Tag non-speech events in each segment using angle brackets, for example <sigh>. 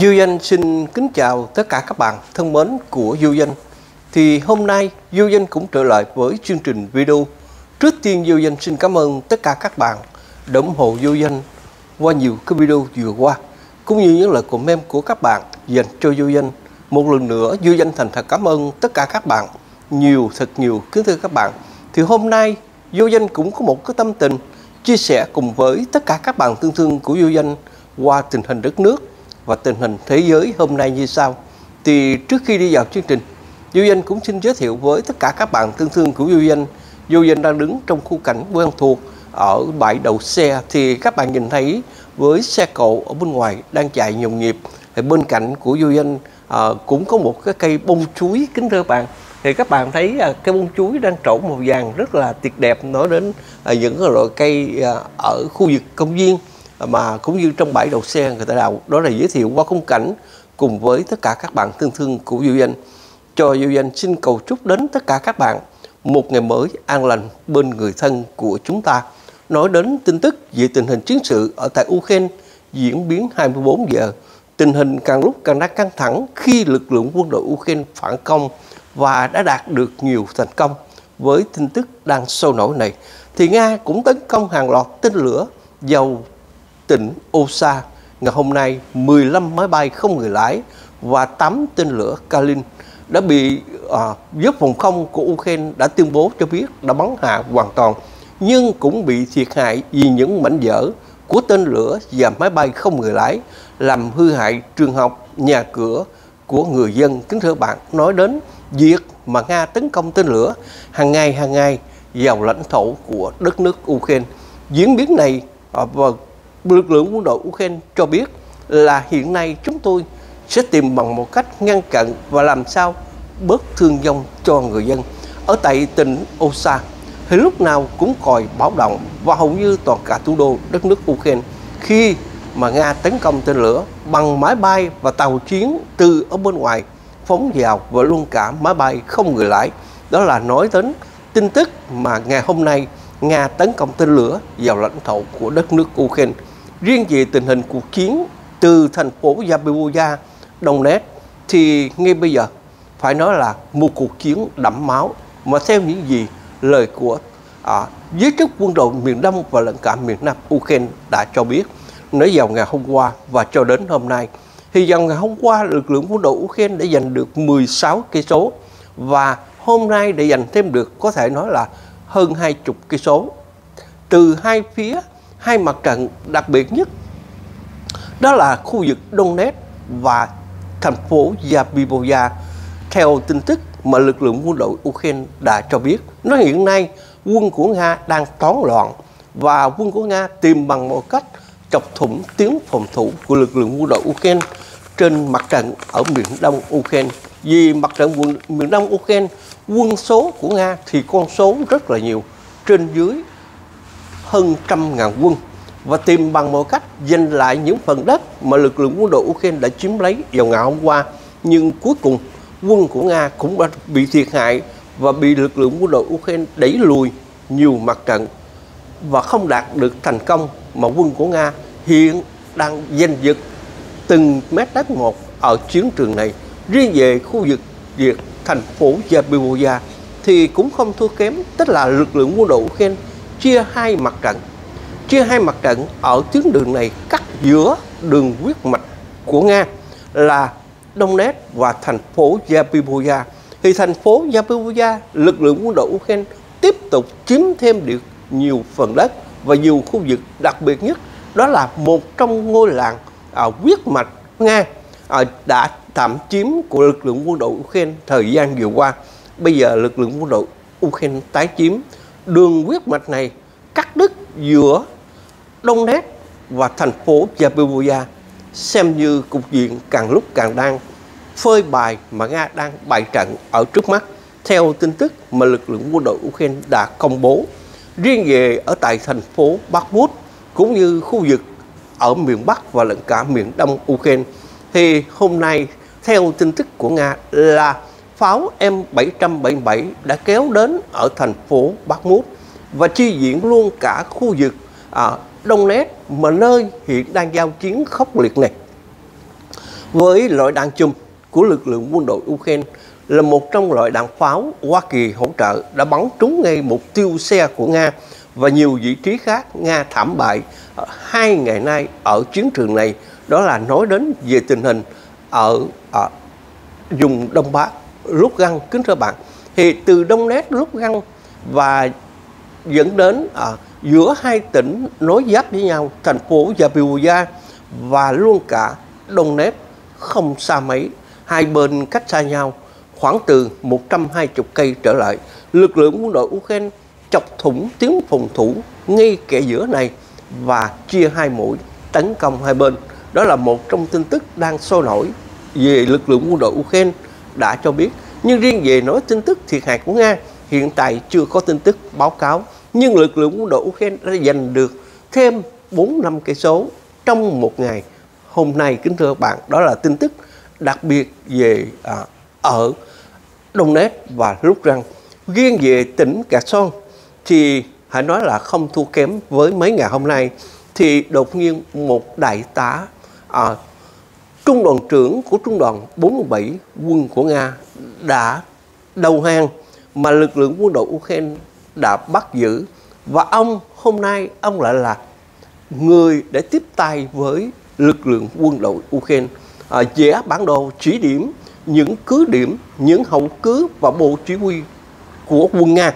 Du Danh xin kính chào tất cả các bạn thân mến của Du Danh. Thì hôm nay Du Danh cũng trở lại với chương trình video. Trước tiên Du Danh xin cảm ơn tất cả các bạn đã ủng hộ Du Danh qua nhiều cái video vừa qua, cũng như những lời comment của các bạn dành cho Du Danh. Một lần nữa Du Danh thành thật cảm ơn tất cả các bạn nhiều, thật nhiều kính thưa các bạn. Thì hôm nay Du Danh cũng có một cái tâm tình chia sẻ cùng với tất cả các bạn thương thương của Du Danh qua tình hình đất nước và tình hình thế giới hôm nay như sau. Thì trước khi đi vào chương trình, Du Danh cũng xin giới thiệu với tất cả các bạn thân thương của Du Danh. Du Danh đang đứng trong khu cảnh quen thuộc ở bãi đậu xe thì các bạn nhìn thấy với xe cộ ở bên ngoài đang chạy nhộn nhịp. Thì bên cạnh của Du Danh à, cũng có một cái cây bông chuối kính thưa bạn thì các bạn thấy à, cây bông chuối đang trổ màu vàng rất là tuyệt đẹp nói đến à, những loại cây à, ở khu vực công viên mà cũng như trong bãi đậu xe, người ta đào, đó là giới thiệu qua khung cảnh cùng với tất cả các bạn thương thương của Du Danh cho Du Danh xin cầu chúc đến tất cả các bạn một ngày mới an lành bên người thân của chúng ta. Nói đến tin tức về tình hình chiến sự ở tại Ukraine diễn biến 24 giờ, tình hình càng lúc càng đang căng thẳng khi lực lượng quân đội Ukraine phản công và đã đạt được nhiều thành công với tin tức đang sôi nổi này. Thì Nga cũng tấn công hàng loạt tên lửa, dầu tỉnh Osa ngày hôm nay 15 máy bay không người lái và 8 tên lửa Kalin đã bị à, giúp phòng không của Ukraine đã tuyên bố cho biết đã bắn hạ hoàn toàn nhưng cũng bị thiệt hại vì những mảnh vỡ của tên lửa và máy bay không người lái làm hư hại trường học, nhà cửa của người dân. Kính thưa bạn, nói đến việc mà Nga tấn công tên lửa hàng ngày hàng ngày vào lãnh thổ của đất nước Ukraine. Diễn biến này à, và lực lượng quân đội Ukraine cho biết là hiện nay chúng tôi sẽ tìm bằng một cách ngăn chặn và làm sao bớt thương vong cho người dân. Ở tại tỉnh Osa thì lúc nào cũng còi báo động và hầu như toàn cả thủ đô đất nước Ukraine khi mà Nga tấn công tên lửa bằng máy bay và tàu chiến từ ở bên ngoài, phóng vào và luôn cả máy bay không người lái. Đó là nói đến tin tức mà ngày hôm nay Nga tấn công tên lửa vào lãnh thổ của đất nước Ukraine. Riêng về tình hình cuộc chiến từ thành phố Zaporizhia, Donetsk thì ngay bây giờ phải nói là một cuộc chiến đẫm máu. Mà theo những gì lời của à, giới chức quân đội miền Đông và lẫn cả miền Nam Ukraine đã cho biết nói vào ngày hôm qua và cho đến hôm nay thì vào ngày hôm qua lực lượng quân đội Ukraine đã giành được 16 cây số và hôm nay để giành thêm được có thể nói là hơn hai chục cây số. Từ hai phía hai mặt trận đặc biệt nhất đó là khu vực Donetsk và thành phố Zaporizhia theo tin tức mà lực lượng quân đội Ukraine đã cho biết nó hiện nay quân của Nga đang toán loạn và quân của Nga tìm bằng mọi cách chọc thủng tiếng phòng thủ của lực lượng quân đội Ukraine trên mặt trận ở miền đông Ukraine. Vì mặt trận quân, miền đông Ukraine quân số của Nga thì con số rất là nhiều. Trên dưới hơn trăm ngàn quân và tìm bằng mọi cách giành lại những phần đất mà lực lượng quân đội Ukraine đã chiếm lấy vào ngày hôm qua nhưng cuối cùng quân của Nga cũng đã bị thiệt hại và bị lực lượng quân đội Ukraine đẩy lùi nhiều mặt trận và không đạt được thành công mà quân của Nga hiện đang giành giật từng mét đất một ở chiến trường này. Riêng về khu vực việc thành phố Zaporizhia thì cũng không thua kém, tức là lực lượng quân đội Ukraine chia hai mặt trận. Chia hai mặt trận ở tuyến đường này cắt giữa đường huyết mạch của Nga là Donetsk và thành phố Zaporizhia. Thì thành phố Zaporizhia, lực lượng quân đội Ukraine tiếp tục chiếm thêm được nhiều phần đất và nhiều khu vực đặc biệt nhất đó là một trong ngôi làng à, huyết mạch Nga à, đã tạm chiếm của lực lượng quân đội Ukraine thời gian vừa qua. Bây giờ lực lượng quân đội Ukraine tái chiếm đường huyết mạch này cắt đứt giữa Donetsk và thành phố Zaporizhia xem như cục diện càng lúc càng đang phơi bài mà Nga đang bày trận ở trước mắt theo tin tức mà lực lượng quân đội Ukraine đã công bố. Riêng về ở tại thành phố Bakhmut cũng như khu vực ở miền Bắc và lẫn cả miền Đông Ukraine, thì hôm nay theo tin tức của Nga là pháo M777 đã kéo đến ở thành phố Bakhmut và chi diễn luôn cả khu vực à, Đông Nét mà nơi hiện đang giao chiến khốc liệt này. với loại đạn chùm của lực lượng quân đội Ukraine là một trong loại đạn pháo Hoa Kỳ hỗ trợ đã bắn trúng ngay mục tiêu xe của Nga và nhiều vị trí khác Nga thảm bại à, hai ngày nay ở chiến trường này đó là nói đến về tình hình ở, ở vùng Đông Bắc rút găng kính thưa bạn. Thì từ Đông Nét rút găng và dẫn đến à, giữa hai tỉnh nối giáp với nhau thành phố Zaporizhia và luôn cả Đông Nét không xa mấy. Hai bên cách xa nhau khoảng từ 120 cây trở lại. Lực lượng quân đội Ukraine chọc thủng tiếng phòng thủ ngay kẻ giữa này và chia hai mũi tấn công hai bên. Đó là một trong tin tức đang sôi nổi về lực lượng quân đội Ukraine đã cho biết nhưng riêng về nói tin tức thiệt hại của Nga hiện tại chưa có tin tức báo cáo. Nhưng lực lượng quân đội Ukraine đã giành được thêm 4 năm cây số trong một ngày. Hôm nay kính thưa bạn đó là tin tức đặc biệt về à, ở Donetsk và Lúc rằng riêng về tỉnh Cà Son thì hãy nói là không thua kém với mấy ngày hôm nay thì đột nhiên một đại tá à, trung đoàn trưởng của trung đoàn 47 quân của Nga đã đầu hàng mà lực lượng quân đội Ukraine đã bắt giữ và ông hôm nay ông lại là người để tiếp tay với lực lượng quân đội Ukraine à, vẽ bản đồ chỉ điểm những cứ điểm, những hậu cứ và bộ chỉ huy của quân Nga.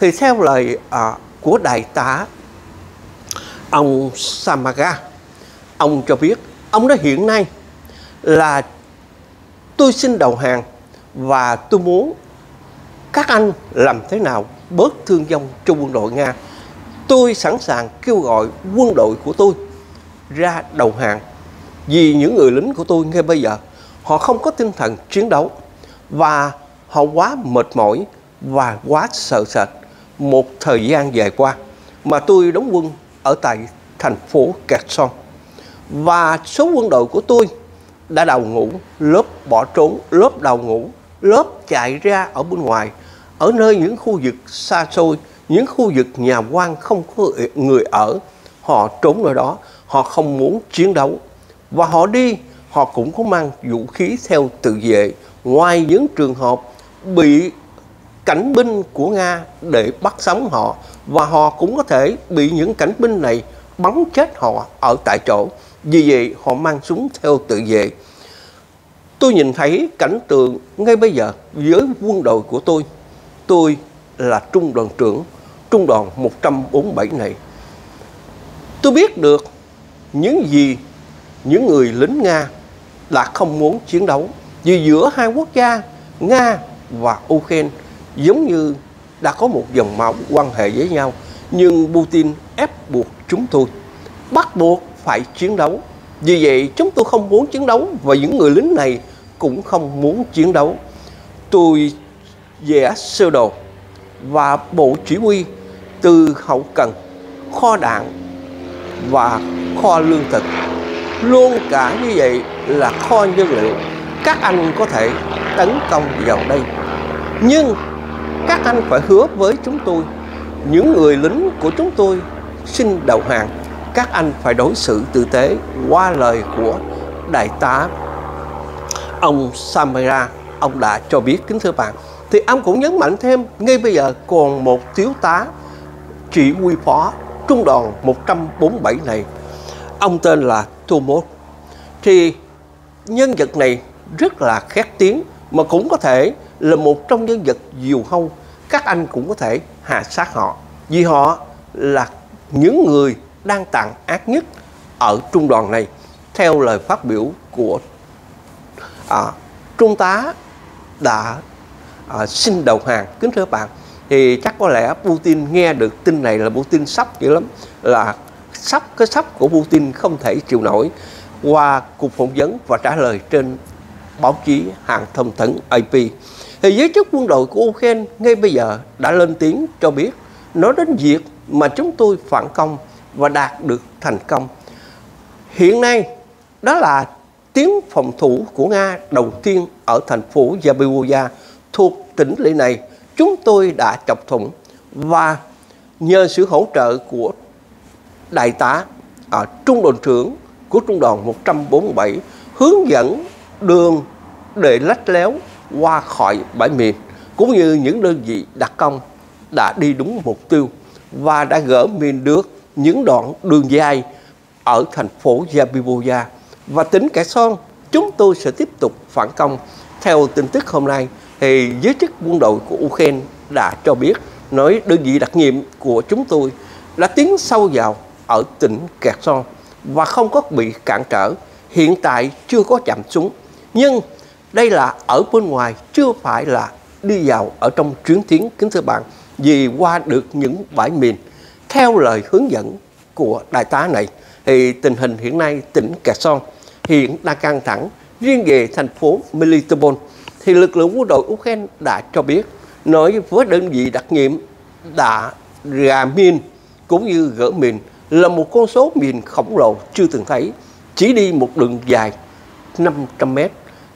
Thì theo lời à, của đại tá ông Samaga, ông cho biết ông nói hiện nay là tôi xin đầu hàng và tôi muốn các anh làm thế nào bớt thương vong cho quân đội Nga. Tôi sẵn sàng kêu gọi quân đội của tôi ra đầu hàng vì những người lính của tôi ngay bây giờ, họ không có tinh thần chiến đấu và họ quá mệt mỏi và quá sợ sệt một thời gian dài qua mà tôi đóng quân ở tại thành phố Kherson và số quân đội của tôi đã đào ngũ, lớp bỏ trốn, lớp đào ngũ, lớp chạy ra ở bên ngoài. Ở nơi những khu vực xa xôi, những khu vực nhà quan không có người ở, họ trốn ở đó, họ không muốn chiến đấu. Và họ đi, họ cũng có mang vũ khí theo tự vệ. Ngoài những trường hợp bị cảnh binh của Nga để bắt sống họ, và họ cũng có thể bị những cảnh binh này bắn chết họ ở tại chỗ vì vậy, họ mang súng theo tự vệ. Tôi nhìn thấy cảnh tượng ngay bây giờ với quân đội của tôi. Tôi là trung đoàn trưởng, trung đoàn 147 này. Tôi biết được những gì những người lính Nga là không muốn chiến đấu. Vì giữa hai quốc gia, Nga và Ukraine, giống như đã có một dòng máu quan hệ với nhau, nhưng Putin ép buộc chúng tôi bắt buộc phải chiến đấu. Vì vậy, chúng tôi không muốn chiến đấu và những người lính này cũng không muốn chiến đấu. Tôi vẽ sơ đồ và bộ chỉ huy từ hậu cần, kho đạn và kho lương thực. Luôn cả như vậy là kho nhân liệu các anh có thể tấn công vào đây. Nhưng các anh phải hứa với chúng tôi, những người lính của chúng tôi xin đầu hàng các anh phải đối xử tử tế qua lời của đại tá. Ông samira, ông đã cho biết, kính thưa bạn, thì ông cũng nhấn mạnh thêm, ngay bây giờ còn một thiếu tá chỉ huy phó trung đoàn 147 này. Ông tên là Thomas. Thì nhân vật này rất là khét tiếng, mà cũng có thể là một trong nhân vật diều hâu. Các anh cũng có thể hạ sát họ, vì họ là những người đang tàn ác nhất ở trung đoàn này theo lời phát biểu của à, trung tá đã à, xin đầu hàng kính thưa bạn thì chắc có lẽ Putin nghe được tin này là Putin sắp dữ lắm là sắp cái sắp của Putin không thể chịu nổi qua cuộc phỏng vấn và trả lời trên báo chí hàng thông tấn AP. Thì giới chức quân đội của Ukraine ngay bây giờ đã lên tiếng cho biết nói đến việc mà chúng tôi phản công và đạt được thành công. Hiện nay đó là tiếng phòng thủ của Nga đầu tiên ở thành phố Zaporizhia thuộc tỉnh lỵ này chúng tôi đã chọc thủng và nhờ sự hỗ trợ của đại tá à, trung đoàn trưởng của trung đoàn 147 hướng dẫn đường để lách léo qua khỏi bãi miền cũng như những đơn vị đặc công đã đi đúng mục tiêu và đã gỡ miền được những đoạn đường dài ở thành phố Zabiboya và tỉnh Kẻ Son chúng tôi sẽ tiếp tục phản công theo tin tức hôm nay, thì giới chức quân đội của Ukraine đã cho biết nói đơn vị đặc nhiệm của chúng tôi đã tiến sâu vào ở tỉnh Kẹt Son và không có bị cản trở hiện tại chưa có chạm súng, nhưng đây là ở bên ngoài, chưa phải là đi vào ở trong chuyến tiến, kính thưa bạn, vì qua được những bãi mìn theo lời hướng dẫn của đại tá này thì tình hình hiện nay tỉnh Kherson hiện đang căng thẳng riêng về thành phố Melitopol. Thì lực lượng quân đội Ukraine đã cho biết nói với đơn vị đặc nhiệm đã gà min cũng như gỡ mìn là một con số mìn khổng lồ chưa từng thấy chỉ đi một đường dài 500 mét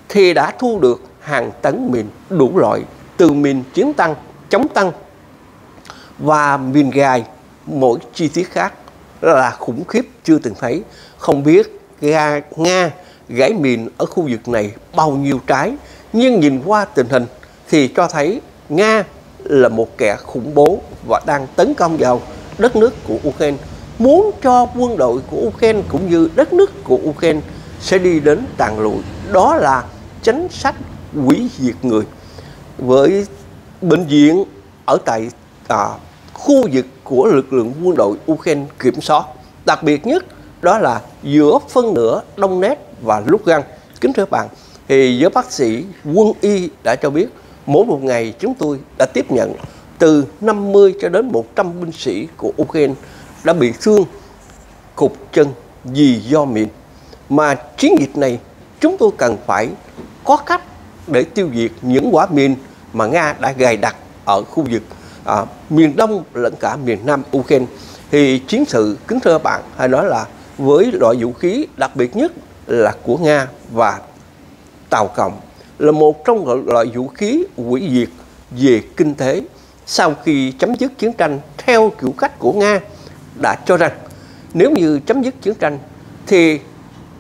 thì đã thu được hàng tấn mìn đủ loại từ mìn chiến tăng, chống tăng và mìn gai mỗi chi tiết khác là khủng khiếp chưa từng thấy. Không biết Nga, Nga gãy mìn ở khu vực này bao nhiêu trái nhưng nhìn qua tình hình thì cho thấy Nga là một kẻ khủng bố và đang tấn công vào đất nước của Ukraine muốn cho quân đội của Ukraine cũng như đất nước của Ukraine sẽ đi đến tàn lụi đó là chính sách hủy diệt người với bệnh viện ở tại à, khu vực của lực lượng quân đội Ukraine kiểm soát. Đặc biệt nhất đó là giữa phân nửa Đông Nét và lúc găng kính thưa bạn, thì giới bác sĩ quân y đã cho biết mỗi một ngày chúng tôi đã tiếp nhận từ 50 cho đến 100 binh sĩ của Ukraine đã bị thương, cục chân vì do mìn. Mà chiến dịch này, chúng tôi cần phải có cách để tiêu diệt những quả mìn mà Nga đã gài đặt ở khu vực à, miền Đông lẫn cả miền Nam Ukraine thì chiến sự kính thưa bạn hay nói là với loại vũ khí đặc biệt nhất là của Nga và Tàu Cộng là một trong loại vũ khí hủy diệt về kinh tế sau khi chấm dứt chiến tranh theo kiểu cách của Nga đã cho rằng nếu như chấm dứt chiến tranh thì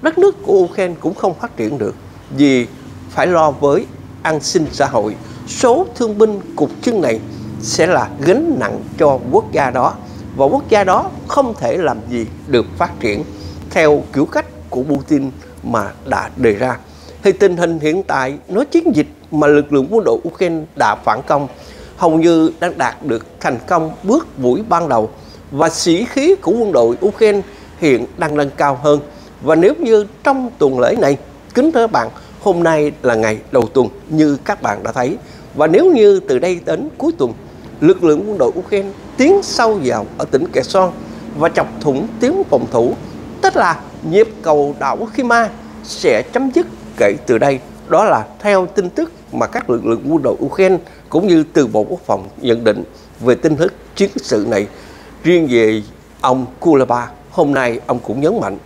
đất nước của Ukraine cũng không phát triển được vì phải lo với an sinh xã hội. Số thương binh cục chân này sẽ là gánh nặng cho quốc gia đó và quốc gia đó không thể làm gì được phát triển theo kiểu cách của Putin mà đã đề ra. Thì tình hình hiện tại nói chiến dịch mà lực lượng quân đội Ukraine đã phản công hầu như đang đạt được thành công bước mũi ban đầu và sĩ khí của quân đội Ukraine hiện đang nâng cao hơn. Và nếu như trong tuần lễ này, kính thưa bạn, hôm nay là ngày đầu tuần như các bạn đã thấy. Và nếu như từ đây đến cuối tuần, lực lượng quân đội Ukraine tiến sâu vào ở tỉnh Kherson và chọc thủng tiếng phòng thủ, tức là nhịp cầu đảo Khima sẽ chấm dứt kể từ đây. Đó là theo tin tức mà các lực lượng quân đội Ukraine cũng như từ Bộ Quốc phòng nhận định về tin tức chiến sự này. Riêng về ông Kuleba, hôm nay ông cũng nhấn mạnh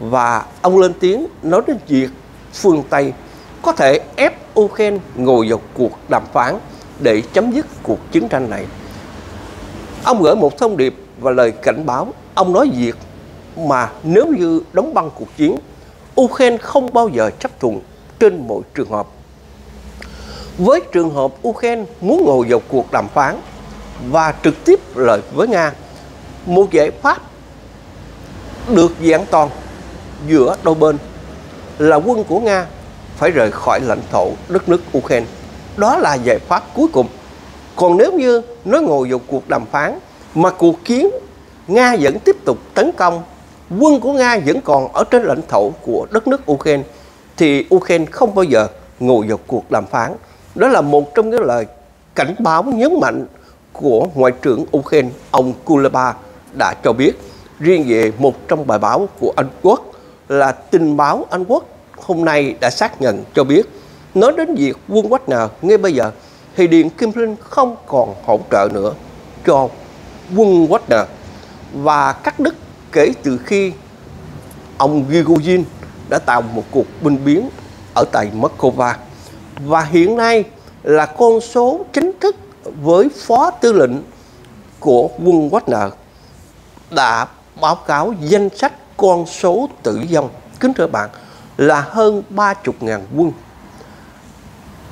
và ông lên tiếng nói đến việc phương Tây có thể ép Ukraine ngồi vào cuộc đàm phán để chấm dứt cuộc chiến tranh này. Ông gửi một thông điệp và lời cảnh báo. Ông nói việc mà nếu như đóng băng cuộc chiến, Ukraine không bao giờ chấp thuận trên mọi trường hợp. Với trường hợp Ukraine muốn ngồi vào cuộc đàm phán và trực tiếp lời với Nga, một giải pháp được dạng toàn giữa đôi bên là quân của Nga phải rời khỏi lãnh thổ đất nước Ukraine. Đó là giải pháp cuối cùng. Còn nếu như nó ngồi vào cuộc đàm phán mà cuộc chiến Nga vẫn tiếp tục tấn công, quân của Nga vẫn còn ở trên lãnh thổ của đất nước Ukraine thì Ukraine không bao giờ ngồi vào cuộc đàm phán. Đó là một trong những lời cảnh báo nhấn mạnh của Ngoại trưởng Ukraine, ông Kuleba đã cho biết. Riêng về một trong bài báo của Anh Quốc là tình báo Anh Quốc hôm nay đã xác nhận cho biết nói đến việc quân Wagner ngay bây giờ, thì Điện Kim Linh không còn hỗ trợ nữa cho quân Wagner và cắt đứt kể từ khi ông Gigojin đã tạo một cuộc binh biến ở tại Moscow. Và hiện nay là con số chính thức với phó tư lệnh của quân Wagner đã báo cáo danh sách con số tử vong. Kính thưa bạn, là hơn 30.000 quân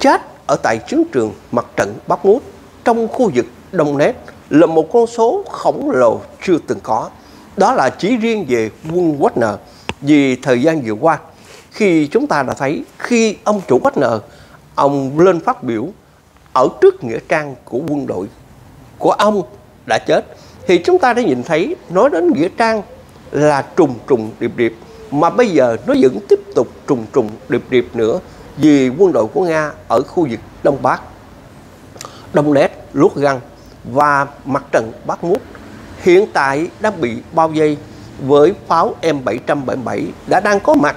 chết ở tại chiến trường mặt trận Bắc Mút trong khu vực Đông Nét là một con số khổng lồ chưa từng có. Đó là chỉ riêng về quân Wagner vì thời gian vừa qua, khi chúng ta đã thấy khi ông chủ Wagner, ông lên phát biểu ở trước nghĩa trang của quân đội của ông đã chết, thì chúng ta đã nhìn thấy nói đến nghĩa trang là trùng trùng điệp điệp, mà bây giờ nó vẫn tiếp tục trùng trùng điệp điệp nữa vì quân đội của Nga ở khu vực Đông Bắc, Đông Nét, lút Găng và mặt trận Bắc Mút hiện tại đang bị bao vây với pháo M777 đã đang có mặt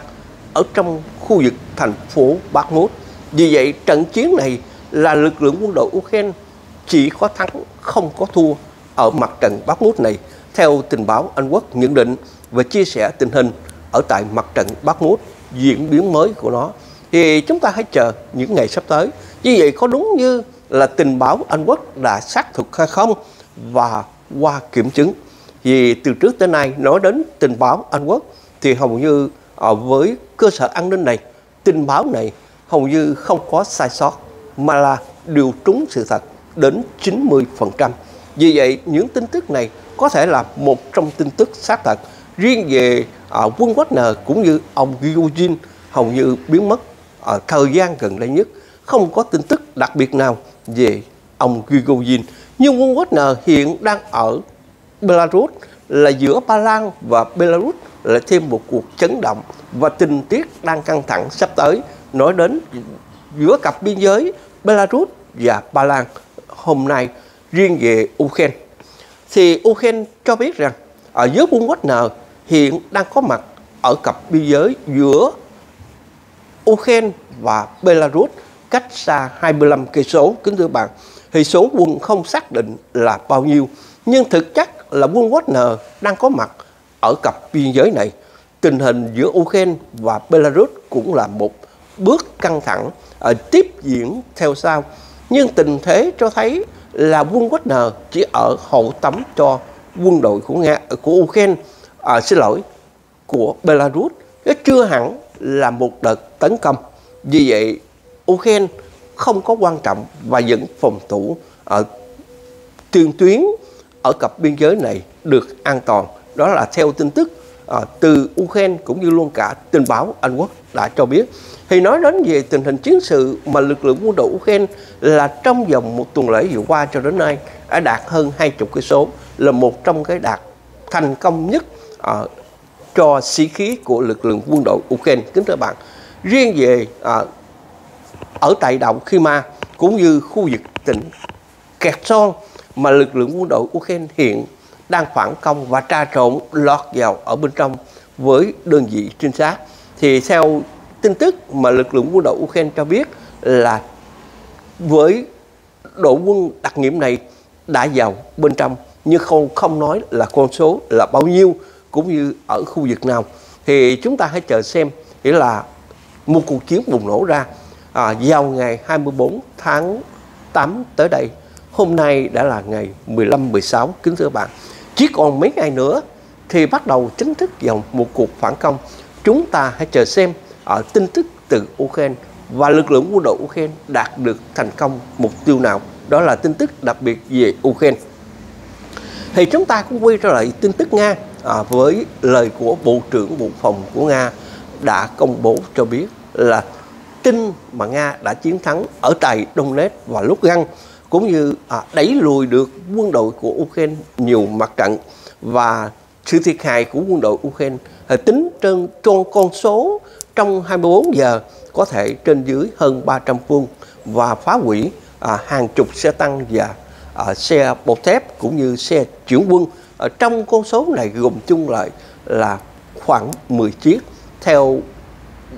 ở trong khu vực thành phố Bắc Mút. Vì vậy trận chiến này là lực lượng quân đội Ukraine chỉ có thắng không có thua ở mặt trận Bắc Mút này. Theo tình báo Anh Quốc nhận định và chia sẻ tình hình ở tại mặt trận Bắc Mút diễn biến mới của nó thì chúng ta hãy chờ những ngày sắp tới. Như vậy có đúng như là tình báo Anh Quốc đã xác thực hay không và qua kiểm chứng? Vì từ trước tới nay nói đến tình báo Anh Quốc thì hầu như ở với cơ sở an ninh này tình báo này hầu như không có sai sót mà là điều trúng sự thật đến 90%. Vì vậy những tin tức này có thể là một trong tin tức xác thật riêng về à, quân Wagner cũng như ông Gyojin hầu như biến mất ở thời gian gần đây nhất, không có tin tức đặc biệt nào về ông Gigojin. Nhưng quân Wagner hiện đang ở Belarus, là giữa Ba Lan và Belarus là thêm một cuộc chấn động và tình tiết đang căng thẳng sắp tới nói đến giữa cặp biên giới Belarus và Ba Lan hôm nay riêng về Ukraine thì Ukraine cho biết rằng, ở giới quân Wagner hiện đang có mặt ở cặp biên giới giữa Ukraine và Belarus cách xa 25 cây số. Kính thưa bạn thì số quân không xác định là bao nhiêu nhưng thực chất là quân Wagner đang có mặt ở cặp biên giới này. Tình hình giữa Ukraine và Belarus cũng là một bước căng thẳng ở tiếp diễn theo sau. Nhưng tình thế cho thấy là quân Wagner chỉ ở hậu tấm cho quân đội của Nga của Ukraine à, ờ, xin lỗi của Belarus. Nó chưa hẳn là một đợt tấn công. Vì vậy Ukraine không có quan trọng và vẫn phòng thủ ở tiền tuyến ở cặp biên giới này được an toàn. Đó là theo tin tức à, từ Ukraine cũng như luôn cả tình báo Anh Quốc đã cho biết. Thì nói đến về tình hình chiến sự mà lực lượng quân đội Ukraine là trong vòng một tuần lễ vừa qua cho đến nay đã đạt hơn 20 cây số là một trong cái đạt thành công nhất à, cho sĩ khí của lực lượng quân đội Ukraine. Kính thưa bạn riêng về à, ở tại động Khima cũng như khu vực tỉnh Kherson mà lực lượng quân đội Ukraine hiện đang phản công và tra trộn lọt vào ở bên trong với đơn vị trinh sát thì theo tin tức mà lực lượng quân đội Ukraine cho biết là với đội quân đặc nhiệm này đã vào bên trong nhưng không không nói là con số là bao nhiêu cũng như ở khu vực nào. Thì chúng ta hãy chờ xem nghĩa là một cuộc chiến bùng nổ ra à, vào ngày 24 tháng 8 tới đây. Hôm nay đã là ngày 15 16 kính thưa bạn. Chỉ còn mấy ngày nữa thì bắt đầu chính thức vào một cuộc phản công. Chúng ta hãy chờ xem ở tin tức từ Ukraine và lực lượng quân đội Ukraine đạt được thành công mục tiêu nào. Đó là tin tức đặc biệt về Ukraine. Thì chúng ta cũng quay trở lại tin tức Nga à, với lời của Bộ trưởng Bộ Phòng của Nga đã công bố cho biết là tin mà Nga đã chiến thắng ở tại Donetsk và lúc găng cũng như à, đẩy lùi được quân đội của Ukraine nhiều mặt trận. Và sự thiệt hại của quân đội Ukraine à, tính trên con con số trong 24 giờ có thể trên dưới hơn 300 quân và phá hủy à, hàng chục xe tăng và à, xe bọc thép cũng như xe chuyển quân ở trong con số này gồm chung lại là khoảng 10 chiếc theo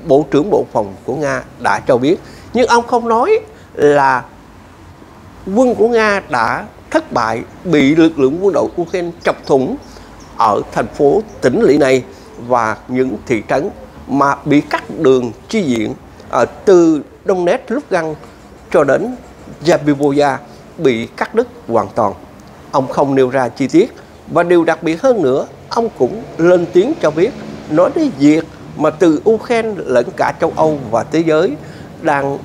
Bộ trưởng Bộ Phòng của Nga đã cho biết. Nhưng ông không nói là quân của Nga đã thất bại bị lực lượng quân đội Ukraine chọc thủng ở thành phố tỉnh lỵ này và những thị trấn mà bị cắt đường chi diện à, từ Đông Nét lúc găng cho đến Zabivoya bị cắt đứt hoàn toàn. Ông không nêu ra chi tiết và điều đặc biệt hơn nữa, ông cũng lên tiếng cho biết nói đến việc mà từ Ukraine lẫn cả châu Âu và thế giới đang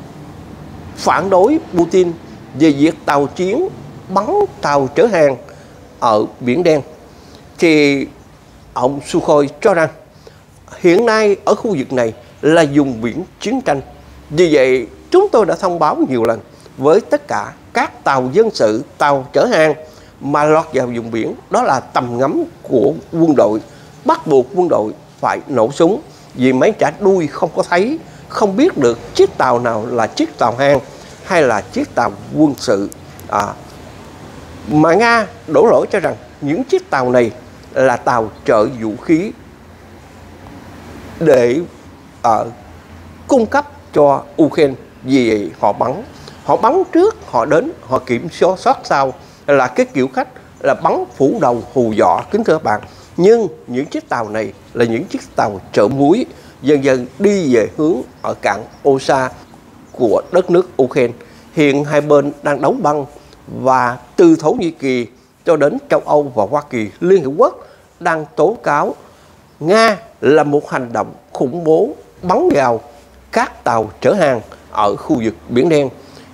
phản đối Putin về việc tàu chiến bắn tàu chở hàng ở Biển Đen thì ông Sukhoi cho rằng hiện nay ở khu vực này là dùng biển chiến tranh. Vì vậy chúng tôi đã thông báo nhiều lần với tất cả các tàu dân sự, tàu chở hàng mà lọt vào vùng biển. Đó là tầm ngắm của quân đội bắt buộc quân đội phải nổ súng. Vì máy trả đuôi không có thấy không biết được chiếc tàu nào là chiếc tàu hàng hay là chiếc tàu quân sự. À, mà nga đổ lỗi cho rằng những chiếc tàu này là tàu chở vũ khí để à, cung cấp cho Ukraine vì họ bắn. Họ bắn trước họ đến họ kiểm soát sau là cái kiểu cách là bắn phủ đầu hù dọa kính thưa các bạn nhưng những chiếc tàu này là những chiếc tàu chở muối dần dần đi về hướng ở cảng Osa của đất nước Ukraine hiện hai bên đang đóng băng và từ Thổ Nhĩ Kỳ cho đến châu Âu và Hoa Kỳ Liên Hợp Quốc đang tố cáo Nga là một hành động khủng bố bắn vào các tàu chở hàng ở khu vực Biển Đen.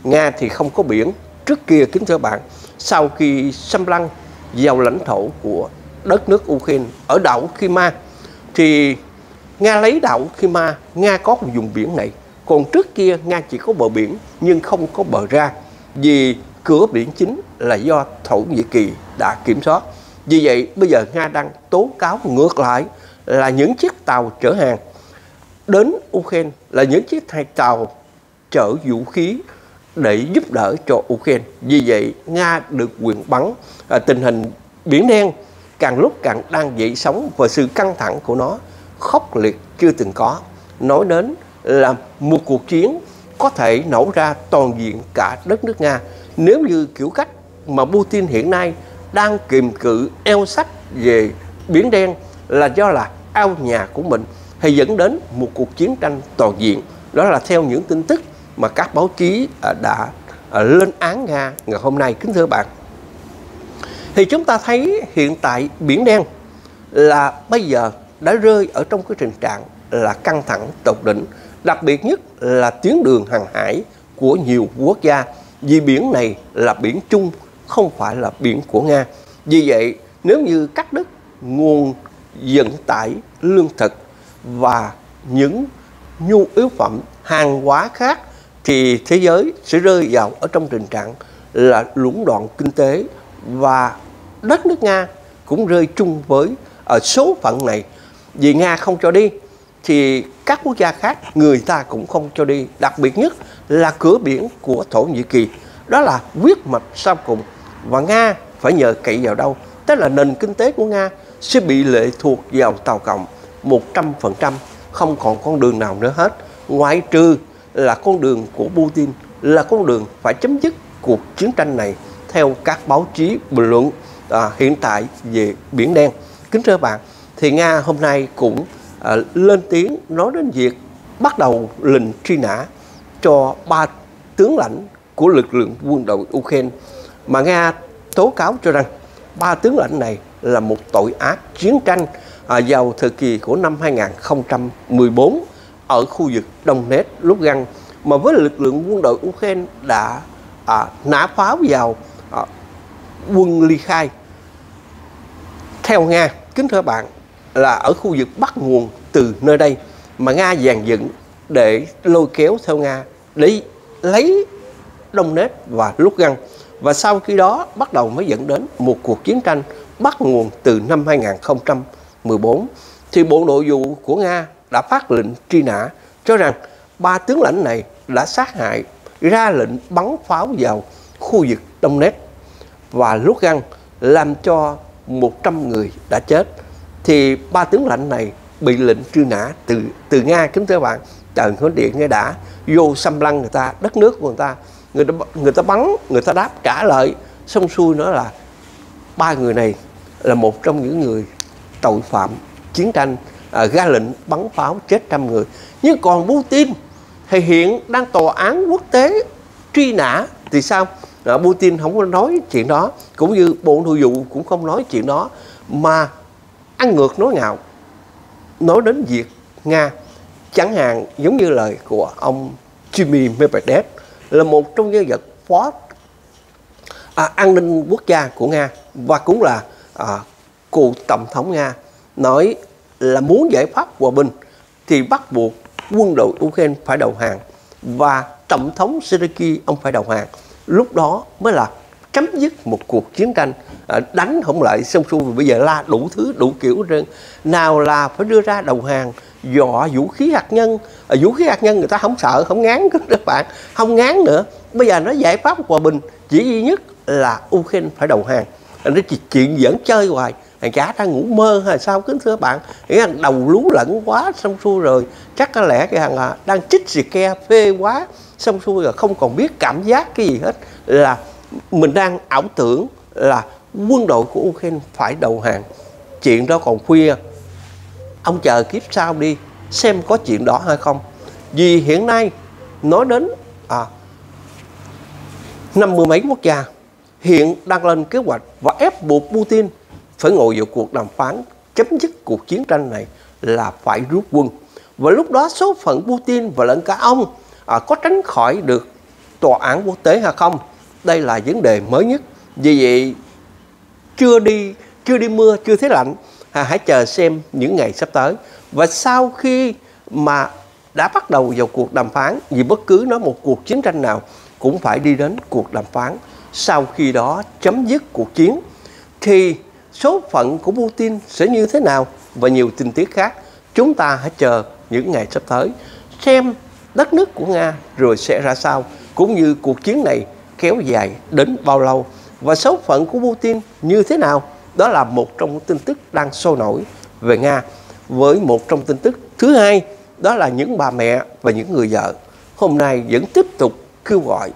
Nga thì không có biển. Trước kia kính thưa bạn, sau khi xâm lăng vào lãnh thổ của đất nước Ukraine ở đảo Kima thì Nga lấy đảo Kima, Nga có một vùng biển này. Còn trước kia Nga chỉ có bờ biển nhưng không có bờ ra vì cửa biển chính là do Thổ Nhĩ Kỳ đã kiểm soát. Vì vậy bây giờ Nga đang tố cáo ngược lại là những chiếc tàu chở hàng đến Ukraine là những chiếc tàu chở vũ khí để giúp đỡ cho Ukraine. Vì vậy Nga được quyền bắn à, tình hình biển đen càng lúc càng đang dậy sóng và sự căng thẳng của nó khốc liệt chưa từng có. Nói đến là một cuộc chiến có thể nổ ra toàn diện cả đất nước Nga nếu như kiểu cách mà Putin hiện nay đang kiềm cự eo sách về Biển Đen là do là ao nhà của mình thì dẫn đến một cuộc chiến tranh toàn diện. Đó là theo những tin tức mà các báo chí à, đã à, lên án Nga ngày hôm nay. Kính thưa bạn, thì chúng ta thấy hiện tại Biển Đen là bây giờ đã rơi ở trong cái tình trạng là căng thẳng tột đỉnh, đặc biệt nhất là tuyến đường hàng hải của nhiều quốc gia vì biển này là biển chung không phải là biển của Nga. Vì vậy, nếu như cắt đứt nguồn vận tải lương thực và những nhu yếu phẩm hàng hóa khác thì thế giới sẽ rơi vào ở trong tình trạng là lũng đoạn kinh tế và đất nước Nga cũng rơi chung với ở số phận này. Vì Nga không cho đi thì các quốc gia khác, người ta cũng không cho đi. Đặc biệt nhất là cửa biển của Thổ Nhĩ Kỳ. Đó là quyết mạch sau cùng. Và Nga phải nhờ cậy vào đâu? Tức là nền kinh tế của Nga sẽ bị lệ thuộc vào Tàu Cộng 100% không còn con đường nào nữa hết. Ngoại trừ là con đường của Putin là con đường phải chấm dứt cuộc chiến tranh này theo các báo chí bình luận à, hiện tại về Biển Đen. Kính thưa bạn, thì Nga hôm nay cũng à, lên tiếng nói đến việc bắt đầu lệnh truy nã cho ba tướng lãnh của lực lượng quân đội Ukraine mà Nga tố cáo cho rằng ba tướng lãnh này là một tội ác chiến tranh à, vào thời kỳ của năm 2014 ở khu vực Donetsk, Lugansk mà với lực lượng quân đội Ukraine đã à, nã pháo vào à, quân ly khai. Theo Nga, kính thưa bạn, là ở khu vực bắt nguồn từ nơi đây mà Nga dàn dựng để lôi kéo theo Nga để lấy Donetsk và Lugansk và sau khi đó bắt đầu mới dẫn đến một cuộc chiến tranh bắt nguồn từ năm 2014 thì Bộ Nội vụ của Nga đã phát lệnh truy nã, cho rằng ba tướng lãnh này đã sát hại, ra lệnh bắn pháo vào khu vực Đông Nét. Và lúc găng làm cho 100 người đã chết. Thì ba tướng lãnh này bị lệnh truy nã từ từ Nga, kính thưa bạn. Trời khối điện nghe đã. Vô xâm lăng người ta, đất nước của người ta. Người ta người ta bắn, người ta đáp trả lời. Xong xuôi nữa là ba người này là một trong những người tội phạm chiến tranh à, ra lệnh bắn pháo chết trăm người nhưng còn Putin thì hiện đang tòa án quốc tế truy nã thì sao à, Putin không có nói chuyện đó cũng như bộ nội vụ cũng không nói chuyện đó mà ăn ngược nói ngạo nói đến việc Nga. Chẳng hạn giống như lời của ông Jimmy Medvedev là một trong nhân vật phó à, an ninh quốc gia của Nga và cũng là à, cựu tổng thống Nga nói là muốn giải pháp hòa bình thì bắt buộc quân đội Ukraine phải đầu hàng và tổng thống Zelensky ông phải đầu hàng. Lúc đó mới là chấm dứt một cuộc chiến tranh à, đánh không lại xong xuôi bây giờ la đủ thứ đủ kiểu trên nào là phải đưa ra đầu hàng dọa vũ khí hạt nhân. À, vũ khí hạt nhân người ta không sợ không ngán <laughs> các bạn không ngán nữa. Bây giờ nó giải pháp hòa bình chỉ duy nhất là Ukraine phải đầu hàng. Nó chỉ chuyện dẫn chơi hoài chả đang ngủ mơ hay sao kính thưa bạn? Nghĩ rằng đầu lú lẫn quá xong xuôi rồi chắc có lẽ cái thằng à, đang chích xì ke phê quá xong xuôi rồi không còn biết cảm giác cái gì hết. Là mình đang ảo tưởng là quân đội của Ukraine phải đầu hàng. Chuyện đó còn khuya. Ông chờ kiếp sau đi xem có chuyện đó hay không. Vì hiện nay nói đến à, năm mươi mấy quốc gia hiện đang lên kế hoạch và ép buộc Putin phải ngồi vào cuộc đàm phán chấm dứt cuộc chiến tranh này là phải rút quân. Và lúc đó số phận Putin và lẫn cả ông à, có tránh khỏi được tòa án quốc tế hay không? Đây là vấn đề mới nhất. Vì vậy chưa đi chưa đi mưa chưa thấy lạnh à, hãy chờ xem những ngày sắp tới. Và sau khi mà đã bắt đầu vào cuộc đàm phán vì bất cứ nói một cuộc chiến tranh nào cũng phải đi đến cuộc đàm phán. Sau khi đó chấm dứt cuộc chiến thì số phận của Putin sẽ như thế nào và nhiều tình tiết khác, chúng ta hãy chờ những ngày sắp tới. Xem đất nước của Nga rồi sẽ ra sao, cũng như cuộc chiến này kéo dài đến bao lâu. Và số phận của Putin như thế nào, đó là một trong tin tức đang sôi nổi về Nga. Với một trong tin tức thứ hai, đó là những bà mẹ và những người vợ hôm nay vẫn tiếp tục kêu gọi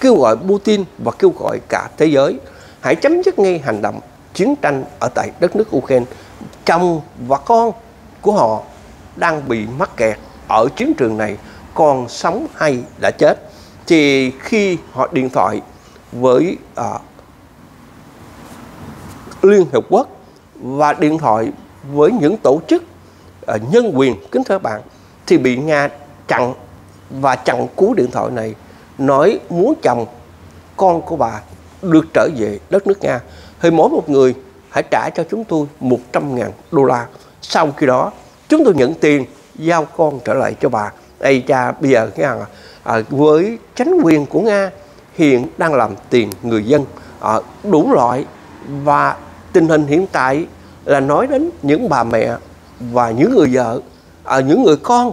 kêu gọi Putin và kêu gọi cả thế giới. Hãy chấm dứt ngay hành động chiến tranh ở tại đất nước Ukraine. Chồng và con của họ đang bị mắc kẹt ở chiến trường này. Còn sống hay đã chết. Thì khi họ điện thoại với à, Liên Hợp Quốc và điện thoại với những tổ chức à, nhân quyền kính thưa bạn thì bị Nga chặn và chặn cú điện thoại này nói muốn chồng con của bà được trở về đất nước Nga thì mỗi một người hãy trả cho chúng tôi 100 ngàn đô la. Sau khi đó chúng tôi nhận tiền giao con trở lại cho bà. Đây cha bây giờ cái hàng à, với chính quyền của Nga hiện đang làm tiền người dân. À, đủ loại. Và tình hình hiện tại là nói đến những bà mẹ và những người vợ à, những người con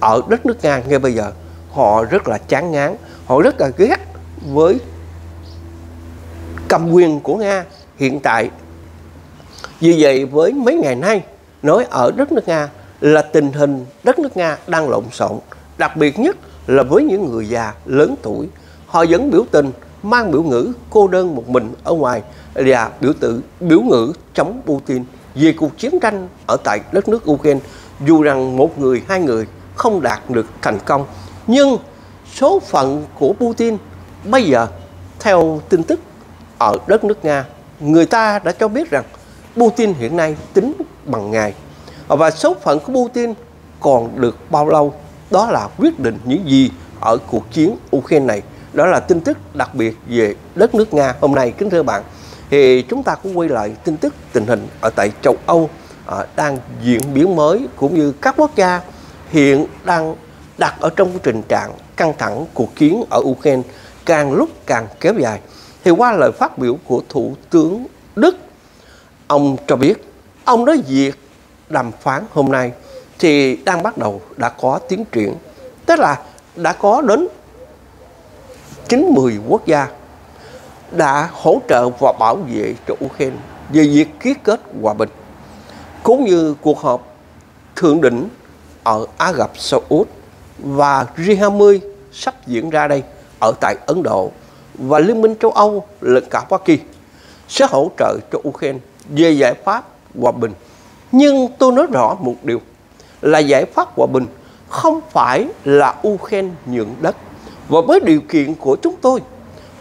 ở đất nước Nga ngay bây giờ. Họ rất là chán ngán họ rất là ghét với cầm quyền của Nga hiện tại. Vì vậy, với mấy ngày nay, nói ở đất nước Nga là tình hình đất nước Nga đang lộn xộn, đặc biệt nhất là với những người già lớn tuổi. Họ vẫn biểu tình, mang biểu ngữ cô đơn một mình ở ngoài và biểu tự, biểu ngữ chống Putin về cuộc chiến tranh ở tại đất nước Ukraine. Dù rằng một người, hai người không đạt được thành công, nhưng số phận của Putin bây giờ, theo tin tức ở đất nước Nga người ta đã cho biết rằng Putin hiện nay tính bằng ngày. Và số phận của Putin còn được bao lâu đó là quyết định những gì ở cuộc chiến Ukraine này. Đó là tin tức đặc biệt về đất nước Nga hôm nay kính thưa bạn. Thì chúng ta cũng quay lại tin tức tình hình ở tại châu Âu à, đang diễn biến mới cũng như các quốc gia hiện đang đặt ở trong tình trạng căng thẳng cuộc chiến ở Ukraine càng lúc càng kéo dài thì qua lời phát biểu của Thủ tướng Đức, ông cho biết, ông nói việc đàm phán hôm nay thì đang bắt đầu đã có tiến triển. Tức là đã có đến 90 quốc gia đã hỗ trợ và bảo vệ cho Ukraine về việc ký kết hòa bình, cũng như cuộc họp thượng đỉnh ở Ả Rập Xê Út và G20 sắp diễn ra đây ở tại Ấn Độ và Liên minh châu Âu lẫn cả Hoa Kỳ sẽ hỗ trợ cho Ukraine về giải pháp hòa bình. Nhưng tôi nói rõ một điều là giải pháp hòa bình không phải là Ukraine nhượng đất. Và với điều kiện của chúng tôi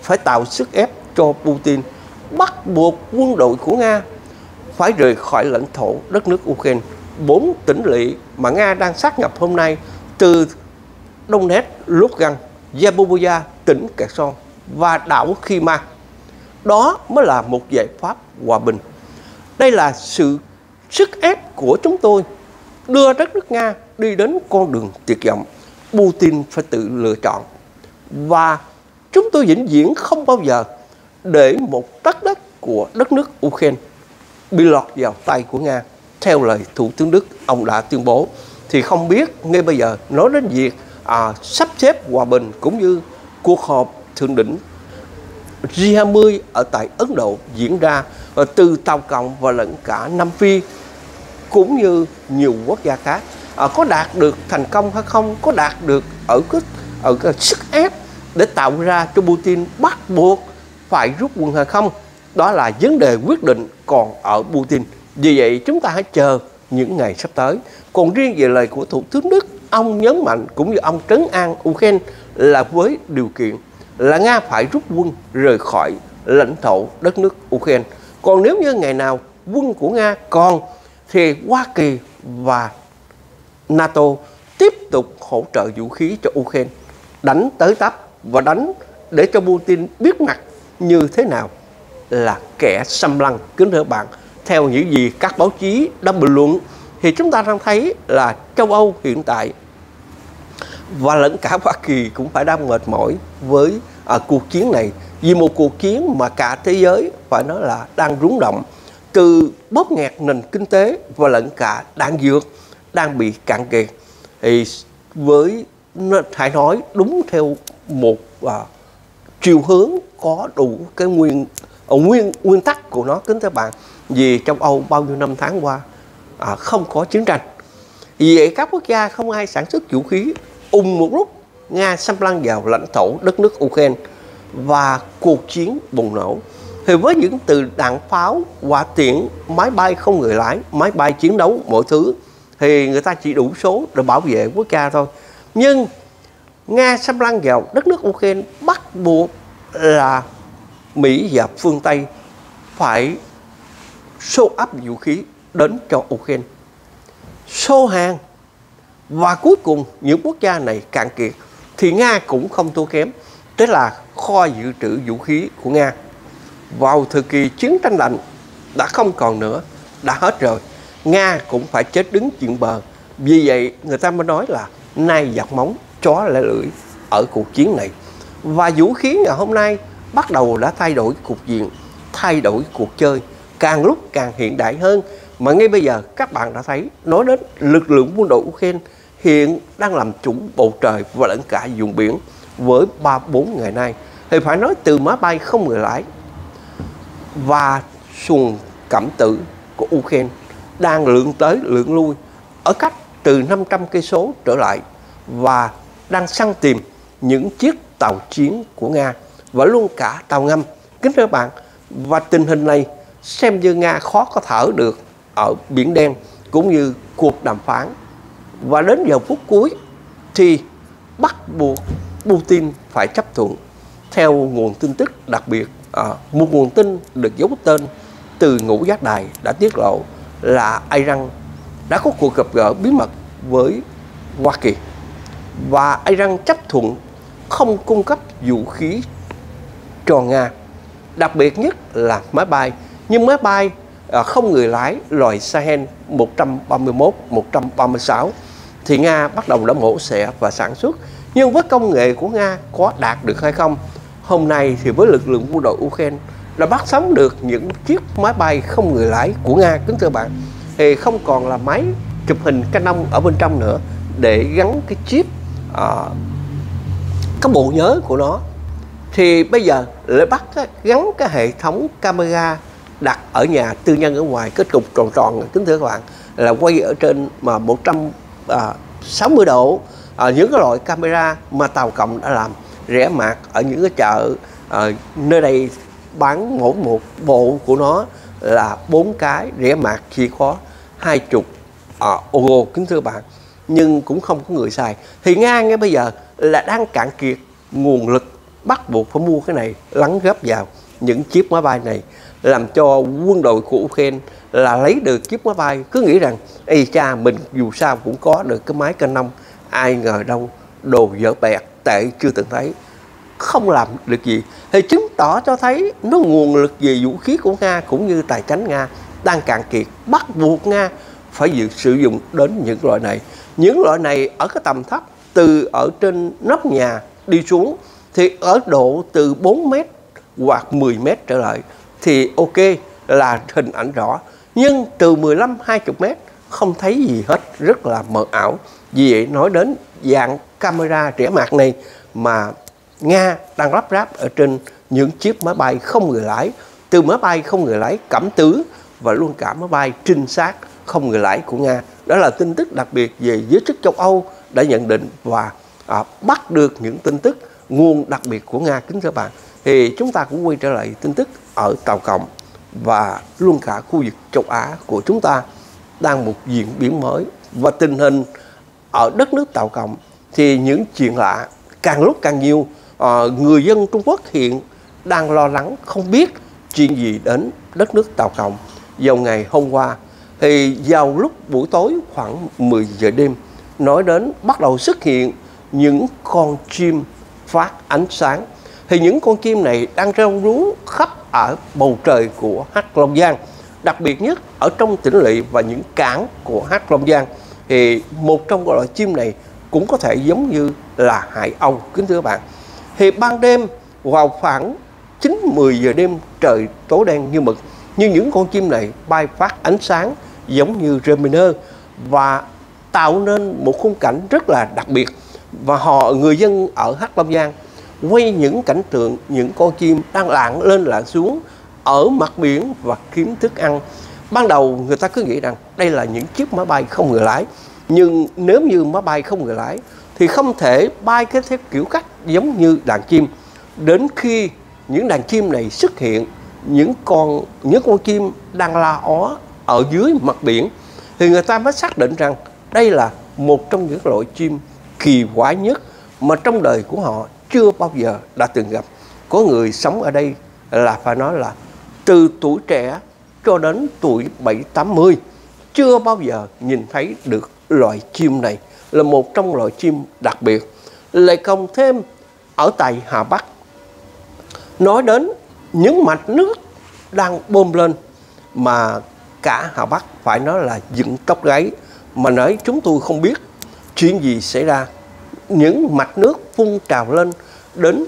phải tạo sức ép cho Putin bắt buộc quân đội của Nga phải rời khỏi lãnh thổ đất nước Ukraine. Bốn tỉnh lỵ mà Nga đang sát nhập hôm nay từ Donetsk, Lugansk, Zaporizhia, tỉnh Kherson và đảo Khi Ma. Đó mới là một giải pháp hòa bình. Đây là sự sức ép của chúng tôi đưa đất nước Nga đi đến con đường tuyệt vọng. Putin phải tự lựa chọn. Và chúng tôi vĩnh viễn không bao giờ để một đất đất của đất nước Ukraine bị lọt vào tay của Nga. Theo lời Thủ tướng Đức, ông đã tuyên bố. Thì không biết ngay bây giờ nói đến việc à, sắp xếp hòa bình cũng như cuộc họp thượng đỉnh. G20 ở tại Ấn Độ diễn ra và từ Tàu Cộng và lẫn cả Nam Phi cũng như nhiều quốc gia khác. À, có đạt được thành công hay không có đạt được ở cái ở cái sức ép để tạo ra cho Putin bắt buộc phải rút quân hay không đó là vấn đề quyết định còn ở Putin. Vì vậy chúng ta hãy chờ những ngày sắp tới. Còn riêng về lời của thủ tướng Đức ông nhấn mạnh cũng như ông trấn an Ukraine là với điều kiện là Nga phải rút quân rời khỏi lãnh thổ đất nước Ukraine. Còn nếu như ngày nào quân của Nga còn, thì Hoa Kỳ và NATO tiếp tục hỗ trợ vũ khí cho Ukraine, đánh tới tấp và đánh để cho Putin biết mặt như thế nào là kẻ xâm lăng. Kính thưa bạn, theo những gì các báo chí đã bình luận, thì chúng ta đang thấy là châu Âu hiện tại và lẫn cả Hoa Kỳ cũng phải đang mệt mỏi với à, cuộc chiến này. Vì một cuộc chiến mà cả thế giới phải nói là đang rúng động từ bóp nghẹt nền kinh tế và lẫn cả đạn dược đang bị cạn kiệt. Thì với hãy nói đúng theo một à, chiều hướng có đủ cái nguyên à, nguyên nguyên tắc của nó. Kính thưa bạn vì trong Âu bao nhiêu năm tháng qua à, không có chiến tranh. Vì vậy các quốc gia không ai sản xuất vũ khí ung một lúc Nga xâm lăng vào lãnh thổ đất nước Ukraine và cuộc chiến bùng nổ thì với những từ đạn pháo, hỏa tiễn, máy bay không người lái, máy bay chiến đấu, mọi thứ thì người ta chỉ đủ số để bảo vệ quốc gia thôi. Nhưng Nga xâm lăng vào đất nước Ukraine bắt buộc là Mỹ và phương Tây phải show up vũ khí đến cho Ukraine. Show hàng và cuối cùng những quốc gia này cạn kiệt thì Nga cũng không thua kém. Tức là kho dự trữ vũ khí của Nga vào thời kỳ chiến tranh lạnh đã không còn nữa, đã hết rồi. Nga cũng phải chết đứng chuyện bờ. Vì vậy người ta mới nói là nay giặt móng, chó lại lưỡi ở cuộc chiến này. Và vũ khí ngày hôm nay bắt đầu đã thay đổi cục diện, thay đổi cuộc chơi, càng lúc càng hiện đại hơn. Mà ngay bây giờ các bạn đã thấy nói đến lực lượng quân đội Ukraine hiện đang làm chủ bầu trời và lẫn cả vùng biển với 3-4 ngày nay. Thì phải nói từ máy bay không người lái và xuồng cảm tử của Ukraine đang lượn tới lượn lui ở cách từ 500 cây số trở lại và đang săn tìm những chiếc tàu chiến của Nga và luôn cả tàu ngầm. Kính thưa các bạn, và tình hình này xem như Nga khó có thở được ở Biển Đen cũng như cuộc đàm phán. Và đến giờ phút cuối thì bắt buộc Putin phải chấp thuận theo nguồn tin tức đặc biệt à, một nguồn tin được giấu tên từ ngũ giác đài đã tiết lộ là Iran đã có cuộc gặp gỡ bí mật với Hoa Kỳ và Iran chấp thuận không cung cấp vũ khí cho Nga đặc biệt nhất là máy bay nhưng máy bay À, không người lái loại Sahel 131 136 thì Nga bắt đầu đã mổ xẻ và sản xuất. Nhưng với công nghệ của Nga có đạt được hay không? Hôm nay thì với lực lượng quân đội Ukraine đã bắt sống được những chiếc máy bay không người lái của Nga kính thưa bạn thì không còn là máy chụp hình Canon ở bên trong nữa để gắn cái chip à, cái bộ nhớ của nó. Thì bây giờ lại bắt gắn cái hệ thống camera đặt ở nhà tư nhân ở ngoài kết cục tròn tròn kính thưa các bạn là quay ở trên mà 160 à, độ à, những cái loại camera mà tàu cộng đã làm rẻ mạt ở những cái chợ à, nơi đây bán mỗi một bộ của nó là bốn cái rẻ mạt chỉ có hai chục à, euro kính thưa bạn. Nhưng cũng không có người xài. Thì nga ngay bây giờ là đang cạn kiệt nguồn lực bắt buộc phải mua cái này lắng gấp vào những chiếc máy bay này làm cho quân đội của Ukraine là lấy được chiếc máy bay. Cứ nghĩ rằng y cha, mình dù sao cũng có được cái máy cân nông ai ngờ đâu đồ dở bẹt, tệ chưa từng thấy. Không làm được gì. Thì chứng tỏ cho thấy nó nguồn lực về vũ khí của Nga cũng như tài chính Nga đang cạn kiệt. Bắt buộc Nga phải sử dụng đến những loại này. Những loại này ở cái tầm thấp, từ ở trên nóc nhà đi xuống thì ở độ từ 4 mét hoặc 10 mét trở lại thì ok là hình ảnh rõ. Nhưng từ 15 20 mét không thấy gì hết rất là mờ ảo. Vì vậy nói đến dạng camera trẻ mạt này mà Nga đang lắp ráp ở trên những chiếc máy bay không người lái. Từ máy bay không người lái cảm tứ và luôn cả máy bay trinh sát không người lái của Nga. Đó là tin tức đặc biệt về giới chức châu Âu đã nhận định và à, bắt được những tin tức nguồn đặc biệt của Nga. Kính thưa bạn thì chúng ta cũng quay trở lại tin tức ở Tàu Cộng và luôn cả khu vực châu Á của chúng ta đang một diễn biến mới. Và tình hình ở đất nước Tàu Cộng thì những chuyện lạ càng lúc càng nhiều. À, người dân Trung Quốc hiện đang lo lắng không biết chuyện gì đến đất nước Tàu Cộng. Vào ngày hôm qua thì vào lúc buổi tối khoảng 10 giờ đêm nói đến bắt đầu xuất hiện những con chim phát ánh sáng thì những con chim này đang rong rú khắp ở bầu trời của Hắc Long Giang, đặc biệt nhất ở trong tỉnh lỵ và những cảng của Hắc Long Giang. Thì một trong các loại chim này cũng có thể giống như là hải âu, kính thưa bạn. Thì ban đêm, vào khoảng 9 10 giờ đêm trời tối đen như mực, nhưng những con chim này bay phát ánh sáng giống như Reminer và tạo nên một khung cảnh rất là đặc biệt. Và họ, người dân ở Hắc Long Giang quay những cảnh tượng, những con chim đang lạng lên lạng xuống ở mặt biển và kiếm thức ăn. Ban đầu người ta cứ nghĩ rằng đây là những chiếc máy bay không người lái, nhưng nếu như máy bay không người lái thì không thể bay cái theo kiểu cách giống như đàn chim. Đến khi những đàn chim này xuất hiện, những con những con chim đang la ó ở dưới mặt biển thì người ta mới xác định rằng đây là một trong những loại chim kỳ quái nhất mà trong đời của họ chưa bao giờ đã từng gặp. Có người sống ở đây là phải nói là từ tuổi trẻ cho đến tuổi 7 80 chưa bao giờ nhìn thấy được loài chim này là một trong loài chim đặc biệt. Lại cộng thêm ở tại Hà Bắc, nói đến những mạch nước đang bơm lên mà cả Hà Bắc phải nói là dựng tóc gáy. Mà nói chúng tôi không biết chuyện gì xảy ra. Những mạch nước phun trào lên đến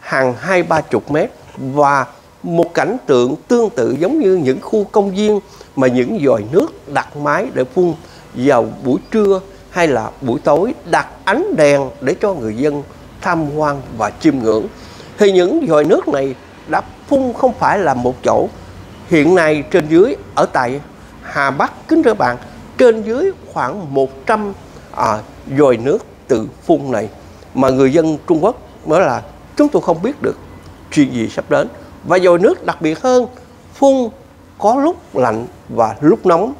hàng hai ba chục mét và một cảnh tượng tương tự giống như những khu công viên mà những dòi nước đặt máy để phun vào buổi trưa hay là buổi tối đặt ánh đèn để cho người dân tham quan và chiêm ngưỡng. Thì những dòi nước này đã phun không phải là một chỗ. Hiện nay trên dưới ở tại Hà Bắc kính thưa bạn trên dưới khoảng 100 à, dòi nước tự phun này mà người dân Trung Quốc mới là chúng tôi không biết được chuyện gì sắp đến. Và dòi nước đặc biệt hơn, phun có lúc lạnh và lúc nóng.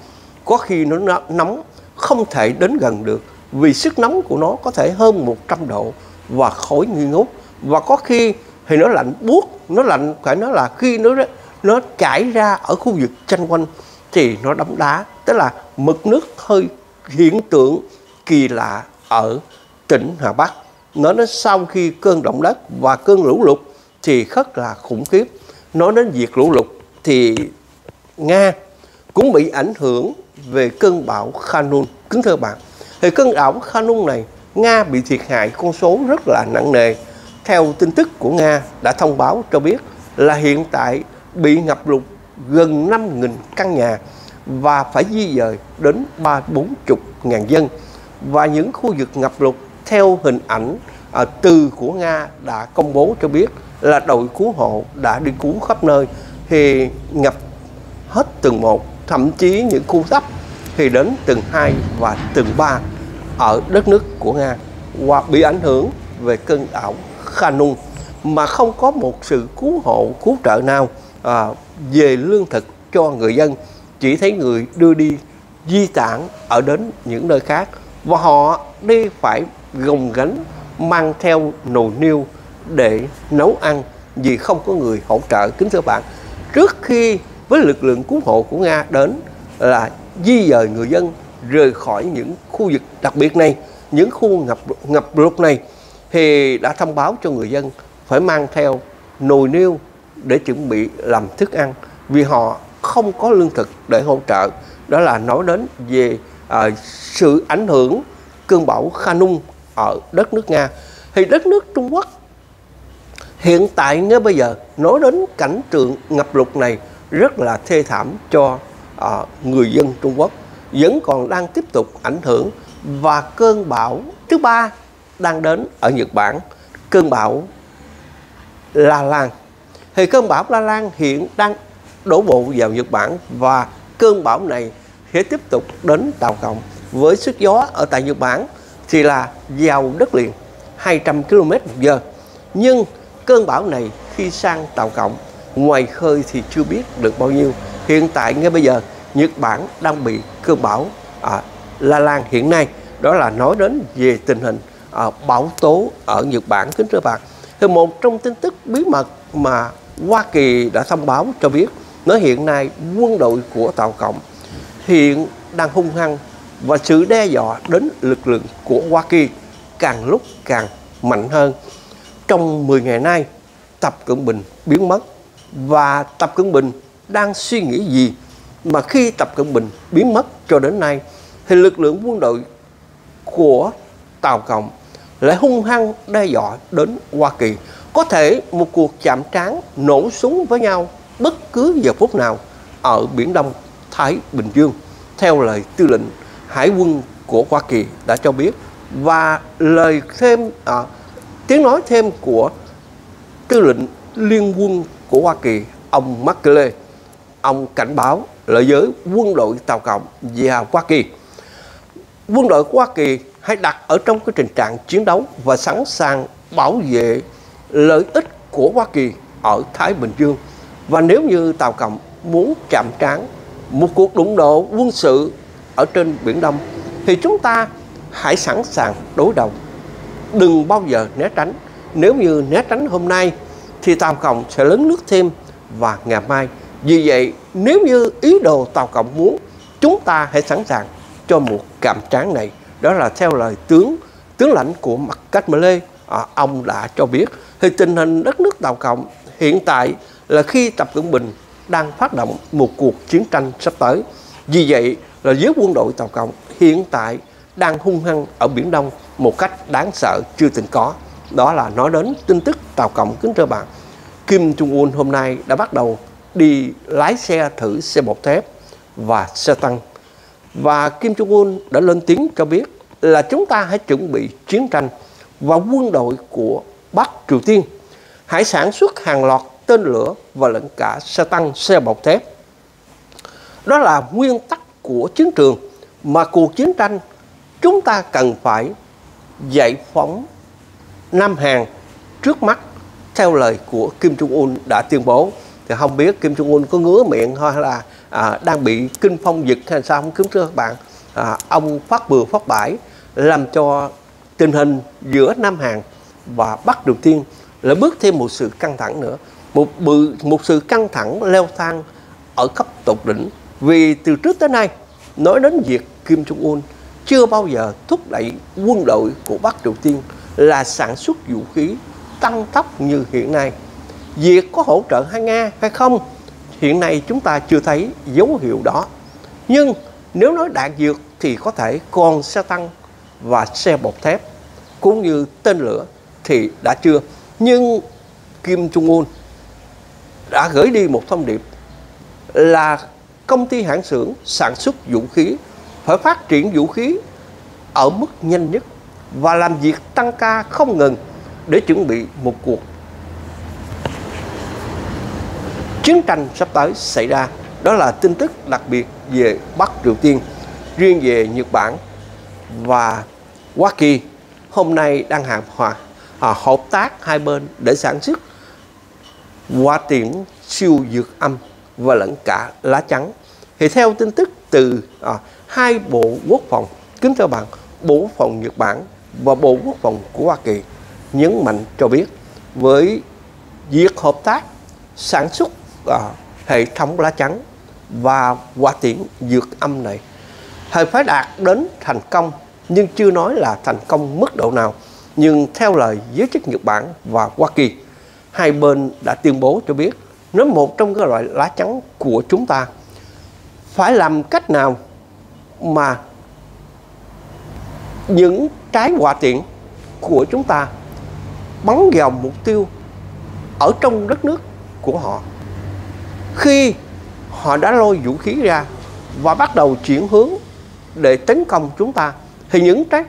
Có khi nó nóng, không thể đến gần được, vì sức nóng của nó có thể hơn 100 độ và khói nghi ngút. Và có khi thì nó lạnh buốt, nó lạnh, phải nói là khi nó nó chảy ra ở khu vực tranh quanh thì nó đấm đá. Tức là mực nước hơi hiện tượng kỳ lạ ở tỉnh Hà Bắc nói đến sau khi cơn động đất và cơn lũ lụt thì rất là khủng khiếp. Nói đến việc lũ lụt thì Nga cũng bị ảnh hưởng về cơn bão Khanun. Kính thưa bạn, thì cơn bão Khanun này, Nga bị thiệt hại con số rất là nặng nề. Theo tin tức của Nga đã thông báo cho biết là hiện tại bị ngập lụt gần 5.000 căn nhà và phải di dời đến ba bốn chục ngàn dân. Và những khu vực ngập lụt theo hình ảnh à, từ của Nga đã công bố cho biết là đội cứu hộ đã đi cứu khắp nơi thì ngập hết từng một thậm chí những khu thấp thì đến từng hai và từng ba ở đất nước của Nga và bị ảnh hưởng về cơn bão Khanun mà không có một sự cứu hộ cứu trợ nào à, về lương thực cho người dân chỉ thấy người đưa đi di tản ở đến những nơi khác và họ đi phải gồng gánh mang theo nồi niêu để nấu ăn vì không có người hỗ trợ kính thưa bạn trước khi với lực lượng cứu hộ của Nga đến là di dời người dân rời khỏi những khu vực đặc biệt này, những khu ngập ngập lụt này thì đã thông báo cho người dân phải mang theo nồi niêu để chuẩn bị làm thức ăn vì họ không có lương thực để hỗ trợ. Đó là nói đến về à, sự ảnh hưởng cơn bão Khanun ở đất nước Nga. Thì đất nước Trung Quốc hiện tại ngay bây giờ nói đến cảnh tượng ngập lụt này rất là thê thảm cho uh, người dân Trung Quốc vẫn còn đang tiếp tục ảnh hưởng. Và cơn bão thứ ba đang đến ở Nhật Bản cơn bão La Lan. Thì cơn bão La Lan hiện đang đổ bộ vào Nhật Bản và cơn bão này sẽ tiếp tục đến Tàu Cộng với sức gió ở tại Nhật Bản thì là vào đất liền 200 km một giờ. Nhưng cơn bão này khi sang Tàu Cộng ngoài khơi thì chưa biết được bao nhiêu. Hiện tại ngay bây giờ Nhật Bản đang bị cơn bão à, La Lan hiện nay. Đó là nói đến về tình hình à, bão tố ở Nhật Bản. Kính thưa bạn thì một trong tin tức bí mật mà Hoa Kỳ đã thông báo cho biết nó hiện nay quân đội của Tàu Cộng hiện đang hung hăng và sự đe dọa đến lực lượng của Hoa Kỳ càng lúc càng mạnh hơn. Trong 10 ngày nay, Tập Cận Bình biến mất và Tập Cận Bình đang suy nghĩ gì mà khi Tập Cận Bình biến mất cho đến nay thì lực lượng quân đội của Tàu Cộng lại hung hăng đe dọa đến Hoa Kỳ. Có thể một cuộc chạm trán nổ súng với nhau bất cứ giờ phút nào ở Biển Đông, Thái Bình Dương theo lời tư lệnh Hải quân của Hoa Kỳ đã cho biết và lời thêm à, tiếng nói thêm của tư lệnh liên quân của Hoa Kỳ ông McClellan ông cảnh báo lợi giới quân đội Tàu Cộng và Hoa Kỳ. Quân đội của Hoa Kỳ hãy đặt ở trong cái tình trạng chiến đấu và sẵn sàng bảo vệ lợi ích của Hoa Kỳ ở Thái Bình Dương. Và nếu như Tàu Cộng muốn chạm trán một cuộc đụng độ quân sự ở trên Biển Đông thì chúng ta hãy sẵn sàng đối đầu. Đừng bao giờ né tránh. Nếu như né tránh hôm nay thì Tàu Cộng sẽ lớn nước thêm và ngày mai. Vì vậy nếu như ý đồ Tàu Cộng muốn chúng ta hãy sẵn sàng cho một cảm tráng này. Đó là theo lời tướng tướng lãnh của mặt cách Lê à, ông đã cho biết thì tình hình đất nước Tàu Cộng hiện tại là khi Tập Cận Bình đang phát động một cuộc chiến tranh sắp tới. Vì vậy là giới quân đội Tàu Cộng hiện tại đang hung hăng ở Biển Đông một cách đáng sợ chưa từng có. Đó là nói đến tin tức Tàu Cộng kính thưa bạn. Kim Jong Un hôm nay đã bắt đầu đi lái xe thử xe bọc thép và xe tăng. Và Kim Jong Un đã lên tiếng cho biết là chúng ta hãy chuẩn bị chiến tranh và quân đội của Bắc Triều Tiên hãy sản xuất hàng loạt tên lửa và lẫn cả xe tăng, xe bọc thép. Đó là nguyên tắc của chiến trường mà cuộc chiến tranh chúng ta cần phải giải phóng Nam Hàn trước mắt theo lời của Kim Jong Un đã tuyên bố. Thì không biết Kim Jong Un có ngứa miệng hay là à, đang bị kinh phong dịch hay sao không kiếm thưa các bạn. À, ông phát bừa phát bãi làm cho tình hình giữa Nam Hàn và Bắc Triều Tiên là bước thêm một sự căng thẳng nữa. Một bự một sự căng thẳng leo thang ở cấp tột đỉnh vì từ trước tới nay nói đến việc Kim Jong Un chưa bao giờ thúc đẩy quân đội của Bắc Triều Tiên là sản xuất vũ khí tăng tốc như hiện nay. Việc có hỗ trợ hai Nga hay không, hiện nay chúng ta chưa thấy dấu hiệu đó. Nhưng nếu nói đạn dược thì có thể còn xe tăng và xe bọc thép cũng như tên lửa thì đã chưa. Nhưng Kim Jong Un đã gửi đi một thông điệp là công ty hãng xưởng sản xuất vũ khí phải phát triển vũ khí ở mức nhanh nhất và làm việc tăng ca không ngừng để chuẩn bị một cuộc chiến tranh sắp tới xảy ra. Đó là tin tức đặc biệt về Bắc Triều Tiên, riêng về Nhật Bản và Hoa Kỳ hôm nay đang hàm hòa à, hợp tác hai bên để sản xuất hoa tiễn siêu dược âm và lẫn cả lá trắng. Thì theo tin tức từ à, hai bộ quốc phòng, kính thưa bạn, bộ quốc phòng Nhật Bản và bộ quốc phòng của Hoa Kỳ nhấn mạnh cho biết với việc hợp tác sản xuất à, hệ thống lá chắn và quả tiễn dược âm này. Hệ phải đạt đến thành công nhưng chưa nói là thành công mức độ nào. Nhưng theo lời giới chức Nhật Bản và Hoa Kỳ, hai bên đã tuyên bố cho biết nếu một trong các loại lá chắn của chúng ta. Phải làm cách nào mà những trái quả tiện của chúng ta bắn vào mục tiêu ở trong đất nước của họ? Khi họ đã lôi vũ khí ra và bắt đầu chuyển hướng để tấn công chúng ta, thì những trái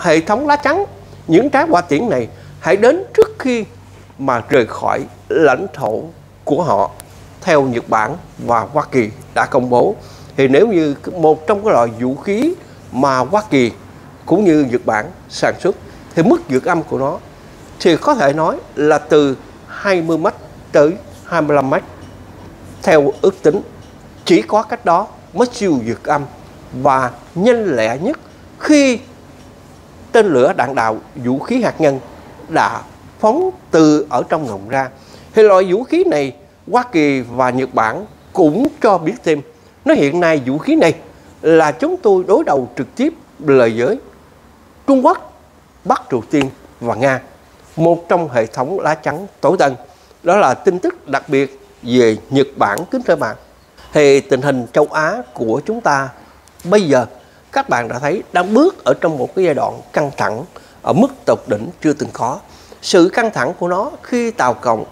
hệ thống lá chắn, những trái quả tiễn này hãy đến trước khi mà rời khỏi lãnh thổ của họ, theo Nhật Bản và Hoa Kỳ đã công bố. Thì nếu như một trong các loại vũ khí mà Hoa Kỳ cũng như Nhật Bản sản xuất, thì mức dược âm của nó thì có thể nói là từ 20 mét tới 25 mét. Theo ước tính, chỉ có cách đó mới siêu dược âm và nhanh lẹ nhất khi tên lửa đạn đạo vũ khí hạt nhân đã phóng từ ở trong ngọn ra. Thì loại vũ khí này Hoa Kỳ và Nhật Bản cũng cho biết thêm. Nó hiện nay vũ khí này là chúng tôi đối đầu trực tiếp lời giới Trung Quốc, Bắc Triều Tiên và Nga một trong hệ thống lá chắn tối tân. Đó là tin tức đặc biệt về Nhật Bản kính thưa bạn. Thì tình hình châu Á của chúng ta bây giờ các bạn đã thấy đang bước ở trong một cái giai đoạn căng thẳng ở mức tột đỉnh chưa từng có sự căng thẳng của nó khi Tàu Cộng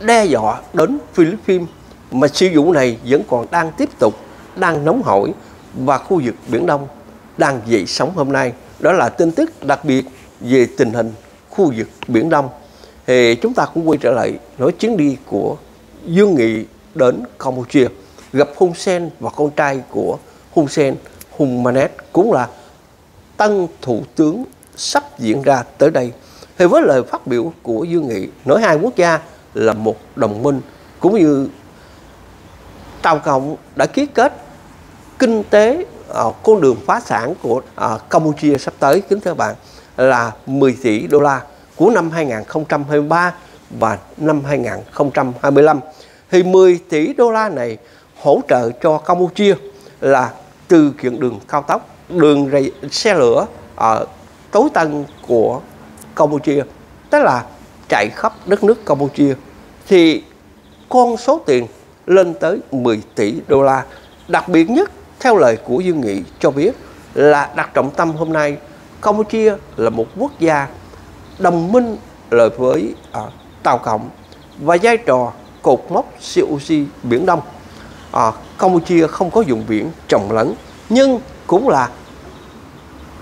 đe dọa đến Philippines mà siêu vụ này vẫn còn đang tiếp tục, đang nóng hổi và khu vực Biển Đông đang dậy sóng hôm nay. Đó là tin tức đặc biệt về tình hình khu vực Biển Đông. Thì chúng ta cũng quay trở lại nói chuyến đi của Dương Nghị đến Campuchia, gặp Hun Sen và con trai của Hun Sen, Hun Manet, cũng là tân thủ tướng sắp diễn ra tới đây thì với lời phát biểu của Dương Nghị nói hai quốc gia là một đồng minh cũng như Tàu Cộng đã ký kết kinh tế uh, con đường phá sản của uh, Campuchia sắp tới. Kính thưa bạn là 10 tỷ đô la của năm 2023 và năm 2025 thì 10 tỷ đô la này hỗ trợ cho Campuchia là từ kiện đường cao tốc đường rầy, xe lửa ở tối tân của Campuchia tức là chạy khắp đất nước Campuchia thì con số tiền lên tới 10 tỷ đô la đặc biệt nhất theo lời của Dương Nghị cho biết là đặt trọng tâm hôm nay Campuchia là một quốc gia đồng minh lời với à, Tàu Cộng và vai trò cột mốc COC Biển Đông. À, Campuchia không có vùng biển trồng lẫn nhưng cũng là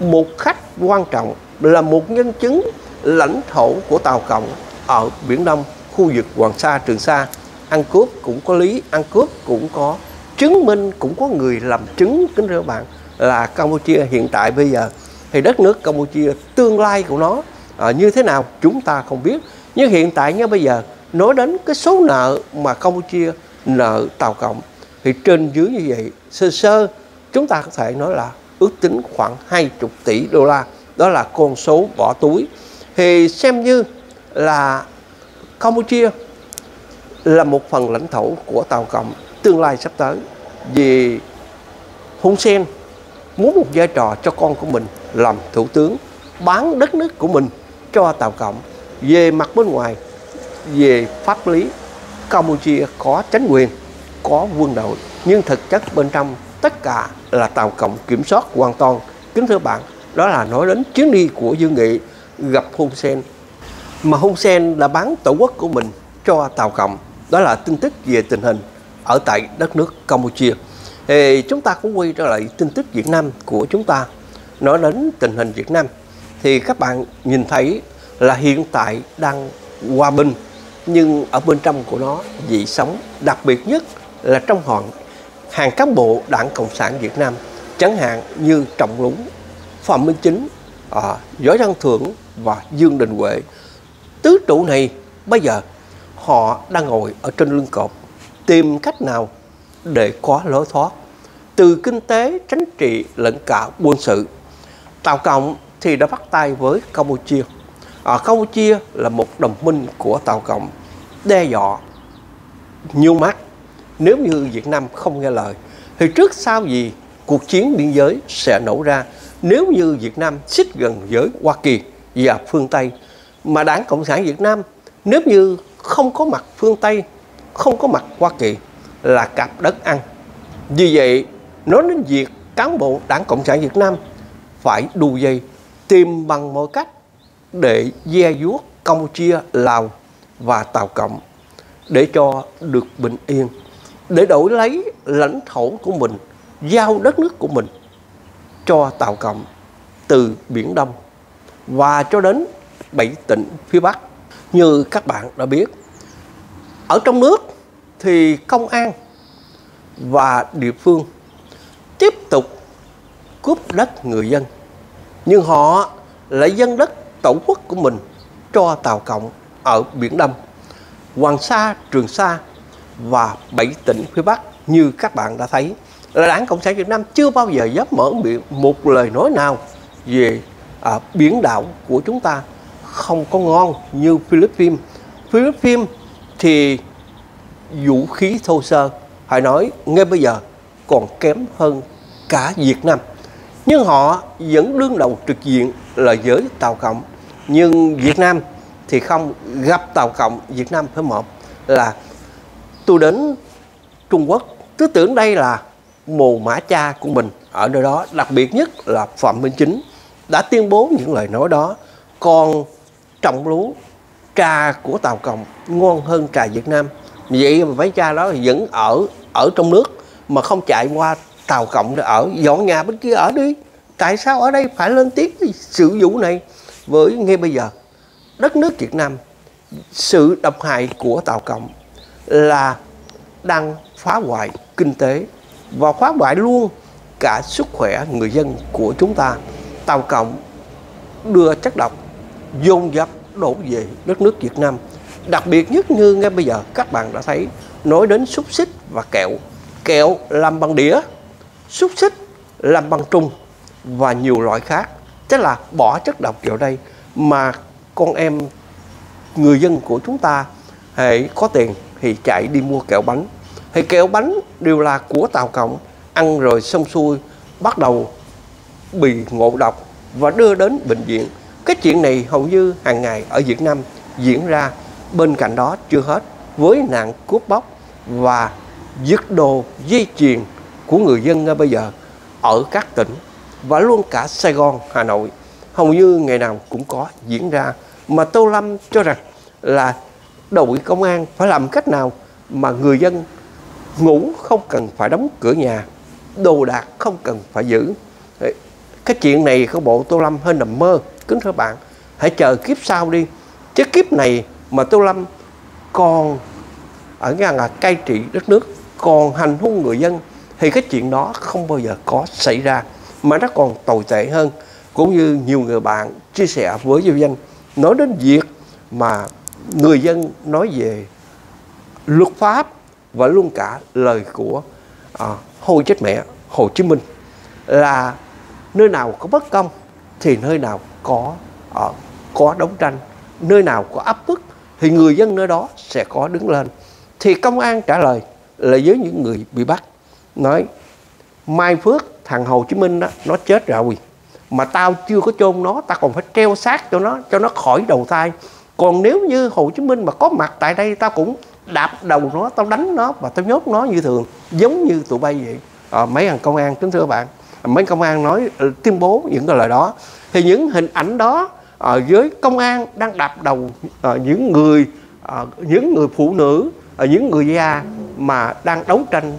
một khách quan trọng là một nhân chứng lãnh thổ của Tàu Cộng ở Biển Đông, khu vực Hoàng Sa, Trường Sa. Ăn cướp cũng có lý, ăn cướp cũng có chứng minh, cũng có người làm chứng kính thưa bạn là Campuchia hiện tại bây giờ. Thì đất nước Campuchia tương lai của nó à, như thế nào chúng ta không biết. Nhưng hiện tại ngay bây giờ nói đến cái số nợ mà Campuchia nợ Tàu Cộng thì trên dưới như vậy sơ sơ chúng ta có thể nói là ước tính khoảng 20 tỷ đô la. Đó là con số bỏ túi thì xem như là Campuchia là một phần lãnh thổ của Tàu Cộng tương lai sắp tới. Vì Hun Sen muốn một vai trò cho con của mình làm thủ tướng, bán đất nước của mình cho Tàu Cộng. Về mặt bên ngoài, về pháp lý, Campuchia có chính quyền, có quân đội. Nhưng thực chất bên trong tất cả là Tàu Cộng kiểm soát hoàn toàn. Kính thưa bạn, đó là nói đến chuyến đi của Dương Nghị gặp Hun Sen. Mà Hun Sen đã bán tổ quốc của mình cho Tàu Cộng. Đó là tin tức về tình hình ở tại đất nước Campuchia. Thì chúng ta cũng quay trở lại tin tức Việt Nam của chúng ta. Nói đến tình hình Việt Nam, thì các bạn nhìn thấy là hiện tại đang hòa bình, nhưng ở bên trong của nó dị sống đặc biệt nhất là trong họ, hàng cán bộ đảng cộng sản việt nam, chẳng hạn như trọng lũng, phạm minh chính à, Giới văn thưởng và dương đình huệ. Tứ trụ này bây giờ họ đang ngồi ở trên lưng cột tìm cách nào để có lối thoát. Từ kinh tế chính trị lẫn cả quân sự. Tàu cộng thì đã bắt tay với campuchia. À, campuchia là một đồng minh của tàu cộng đe dọa nhiều mắt nếu như Việt Nam không nghe lời thì trước sau gì cuộc chiến biên giới sẽ nổ ra? Nếu như Việt Nam xích gần với Hoa Kỳ và phương Tây mà đảng Cộng sản Việt Nam nếu như không có mặt phương Tây không có mặt Hoa Kỳ là cặp đất ăn. Vì vậy nói đến việc cán bộ đảng Cộng sản Việt Nam phải đu dây tìm bằng mọi cách để gieo vuốt Campuchia, Lào và Tàu Cộng để cho được bình yên để đổi lấy lãnh thổ của mình giao đất nước của mình cho Tàu Cộng từ Biển Đông và cho đến bảy tỉnh phía Bắc. Như các bạn đã biết ở trong nước thì công an và địa phương tiếp tục cướp đất người dân. Nhưng họ lại dân đất tổ quốc của mình cho Tàu Cộng ở Biển Đông, Hoàng Sa, Trường Sa và bảy tỉnh phía Bắc như các bạn đã thấy là Đảng Cộng sản Việt Nam chưa bao giờ dám mở miệng một lời nói nào về à, biển đảo của chúng ta không có ngon như Philippines. Philippines thì vũ khí thô sơ, phải nói ngay bây giờ còn kém hơn cả Việt Nam. Nhưng họ vẫn đương đầu trực diện là giới Tàu Cộng. Nhưng Việt Nam thì không gặp Tàu Cộng Việt Nam phải một là tôi đến Trung Quốc cứ tưởng đây là mồ mã cha của mình ở nơi đó. Đặc biệt nhất là Phạm Minh Chính đã tuyên bố những lời nói đó. Còn trọng lúa trà của Tàu Cộng ngon hơn trà Việt Nam. Vậy mà mấy cha đó vẫn ở ở trong nước mà không chạy qua Tàu Cộng để ở. Dọn nhà bên kia ở đi. Tại sao ở đây phải lên tiếng sự vụ này? Với ngay bây giờ, đất nước Việt Nam, sự độc hại của Tàu Cộng là đang phá hoại kinh tế và phá hoại luôn cả sức khỏe người dân của chúng ta. Tàu Cộng đưa chất độc dồn dập đổ về đất nước Việt Nam. Đặc biệt nhất như ngay bây giờ các bạn đã thấy nói đến xúc xích và kẹo. Kẹo làm bằng đĩa, xúc xích làm bằng trung và nhiều loại khác. Tức là bỏ chất độc vào đây mà con em người dân của chúng ta hãy có tiền thì chạy đi mua kẹo bánh thì kẹo bánh đều là của tàu cộng ăn rồi xong xuôi bắt đầu bị ngộ độc và đưa đến bệnh viện. Cái chuyện này hầu như hàng ngày ở Việt Nam diễn ra. Bên cạnh đó chưa hết với nạn cướp bóc và giật đồ dây chuyền của người dân ngay bây giờ ở các tỉnh và luôn cả Sài Gòn, Hà Nội hầu như ngày nào cũng có diễn ra. Mà Tô Lâm cho rằng là đội công an phải làm cách nào mà người dân ngủ không cần phải đóng cửa nhà. Đồ đạc không cần phải giữ. Cái chuyện này của bộ Tô Lâm hơi nằm mơ. Kính thưa bạn, hãy chờ kiếp sau đi. Chứ kiếp này mà Tô Lâm còn ở ngang là cai trị đất nước, còn hành hung người dân, thì cái chuyện đó không bao giờ có xảy ra, mà nó còn tồi tệ hơn. Cũng như nhiều người bạn chia sẻ với du danh nói đến việc mà người dân nói về luật pháp và luôn cả lời của à, Hồ chết mẹ Hồ Chí Minh là nơi nào có bất công thì nơi nào có à, có đấu tranh nơi nào có áp bức thì người dân nơi đó sẽ có đứng lên. Thì công an trả lời là với những người bị bắt nói Mai Phước thằng Hồ Chí Minh đó nó chết rồi mà tao chưa có chôn nó tao còn phải treo xác cho nó cho nó khỏi đầu thai. Còn nếu như Hồ Chí Minh mà có mặt tại đây tao cũng đạp đầu nó tao đánh nó và tao nhốt nó như thường giống như tụi bay vậy. À, mấy thằng công an kính thưa bạn mấy công an nói ờ, tuyên bố những cái lời đó. Thì những hình ảnh đó ở uh, với công an đang đạp đầu à, những người à, những người phụ nữ à, những người già mà đang đấu tranh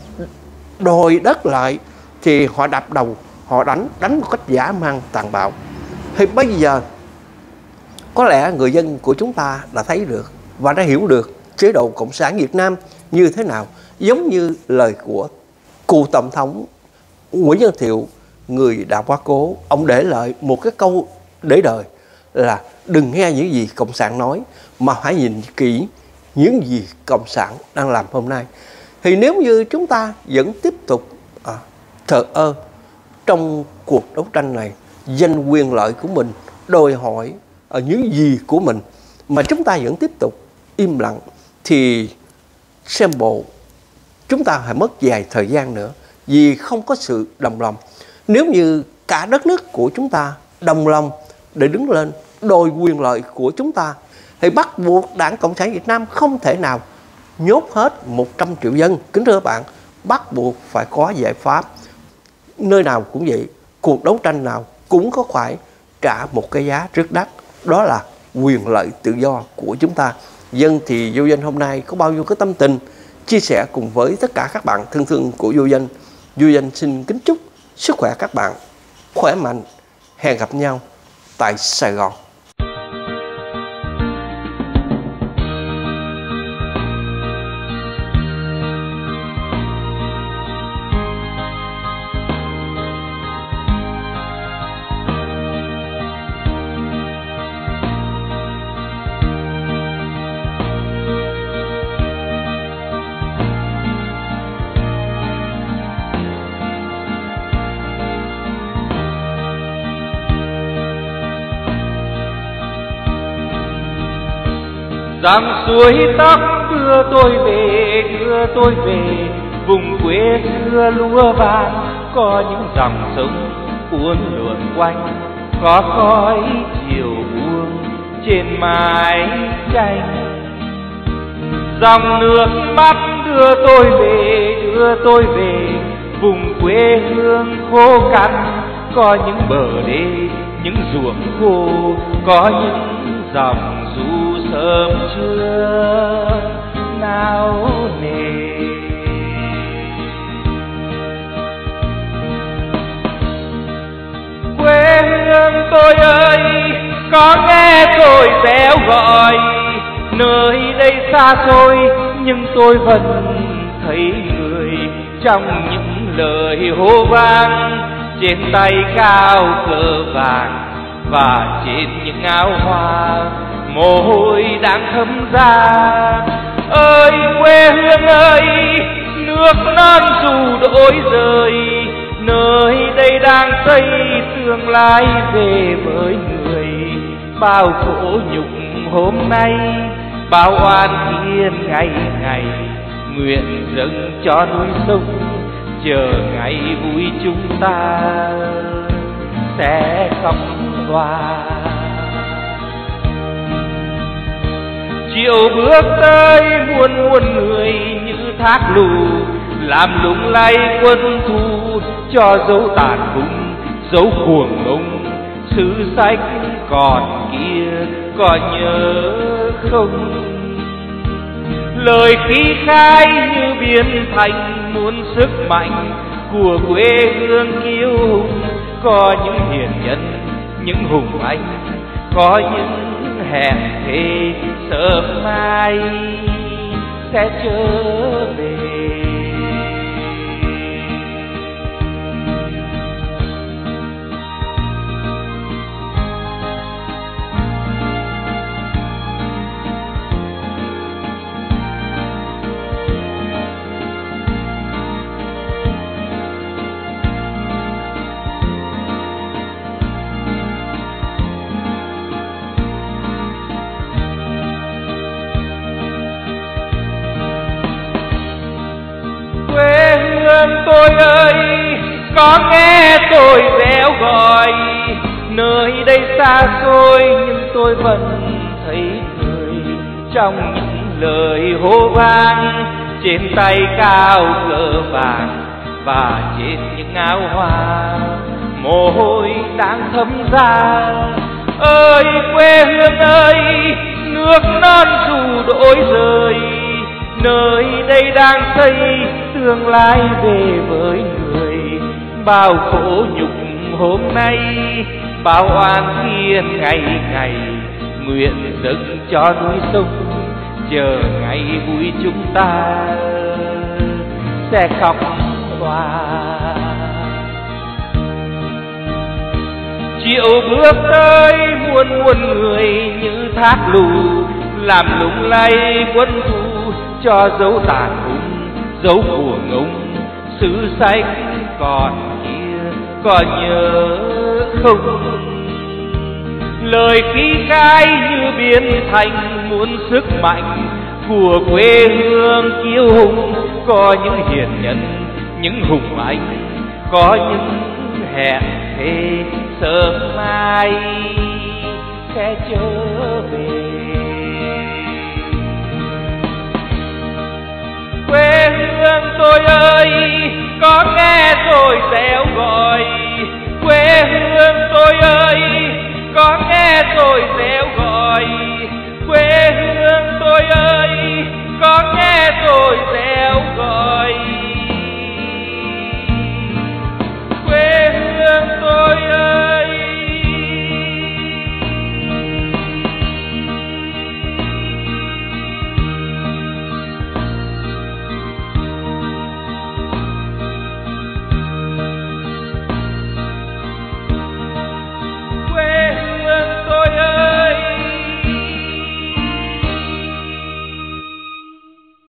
đòi đất lại thì họ đạp đầu họ đánh đánh một cách giả mang tàn bạo. Thì bây giờ có lẽ người dân của chúng ta đã thấy được và đã hiểu được chế độ cộng sản Việt Nam như thế nào? Giống như lời của cựu tổng thống Nguyễn Văn Thiệu người đã quá cố. Ông để lại một cái câu để đời là đừng nghe những gì cộng sản nói mà hãy nhìn kỹ những gì cộng sản đang làm hôm nay. Thì nếu như chúng ta vẫn tiếp tục à, thờ ơ trong cuộc đấu tranh này giành quyền lợi của mình đòi hỏi ở những gì của mình mà chúng ta vẫn tiếp tục im lặng thì xem bộ chúng ta phải mất dài thời gian nữa vì không có sự đồng lòng. Nếu như cả đất nước của chúng ta đồng lòng để đứng lên, đòi quyền lợi của chúng ta, thì bắt buộc đảng cộng sản việt nam không thể nào nhốt hết 100 triệu dân. Kính thưa bạn, bắt buộc phải có giải pháp. Nơi nào cũng vậy, cuộc đấu tranh nào cũng có phải trả một cái giá rất đắt. Đó là quyền lợi tự do của chúng ta dân thì vô danh hôm nay có bao nhiêu cái tâm tình, chia sẻ cùng với tất cả các bạn thân thương của vô danh. Vô danh xin kính chúc sức khỏe các bạn khỏe mạnh. Hẹn gặp nhau tại sài gòn. Dòng suối tóc đưa tôi về, đưa tôi về. Vùng quê xưa lúa vàng, có những dòng sông uốn lượn quanh. Có khói chiều buông trên mái tranh. Dòng nước mắt đưa tôi về, đưa tôi về. Vùng quê hương khô cằn, có những bờ đê, những ruộng khô, có những dòng du thơm chưa? Nào nề. Quê hương tôi ơi, có nghe tôi réo gọi. Nơi đây xa xôi, nhưng tôi vẫn thấy người trong những lời hô vang. Trên tay cao cờ vàng và trên những áo hoa. Mồ hôi đang thấm ra. Ơi, quê hương ơi, nước non dù đổi rời, nơi đây đang xây tương lai về với người. Bao khổ nhục hôm nay, bao oan thiên ngày ngày. Nguyện dâng cho núi sông, chờ ngày vui chúng ta sẽ khóc loa chiều bước tới muôn muôn người như thác lù, làm lung lay quân thù cho dấu tàn cung dấu cuồng ngông sứ sách còn kia, còn nhớ không? Lời khí khai như biến thành muôn sức mạnh của quê hương kiêu hùng có những hiền nhân, những hùng anh, có những hẹn thì sớm mai sẽ trở về. Tôi ơi, có nghe tôi réo gọi, nơi đây xa xôi nhưng tôi vẫn thấy người. Trong những lời hô vang, trên tay cao cờ vàng và trên những áo hoa, mồ hôi đang thấm ra. Ơi, quê hương ơi, nước non dù đổi rời, nơi đây đang xây tương lai về với người. Bao khổ nhục hôm nay, bao oan thiên ngày ngày. Nguyện dâng cho núi sông, chờ ngày vui chúng ta. Sẽ khóc hòa chiều bước tới muôn muôn người như thác lù, làm lung lay quân thu cho dấu tàn hùng dấu của ngông sử sách còn kia, còn nhớ không? Lời khí khai như biến thành muôn sức mạnh của quê hương kiêu hùng, có những hiền nhân, những hùng anh, có những hẹn thề sớm mai sẽ trở về. quê hương tôi ơi, có nghe tôi réo gọi. Quê hương tôi ơi, có nghe tôi réo gọi. Quê hương tôi ơi, có nghe tôi réo gọi. Quê hương tôi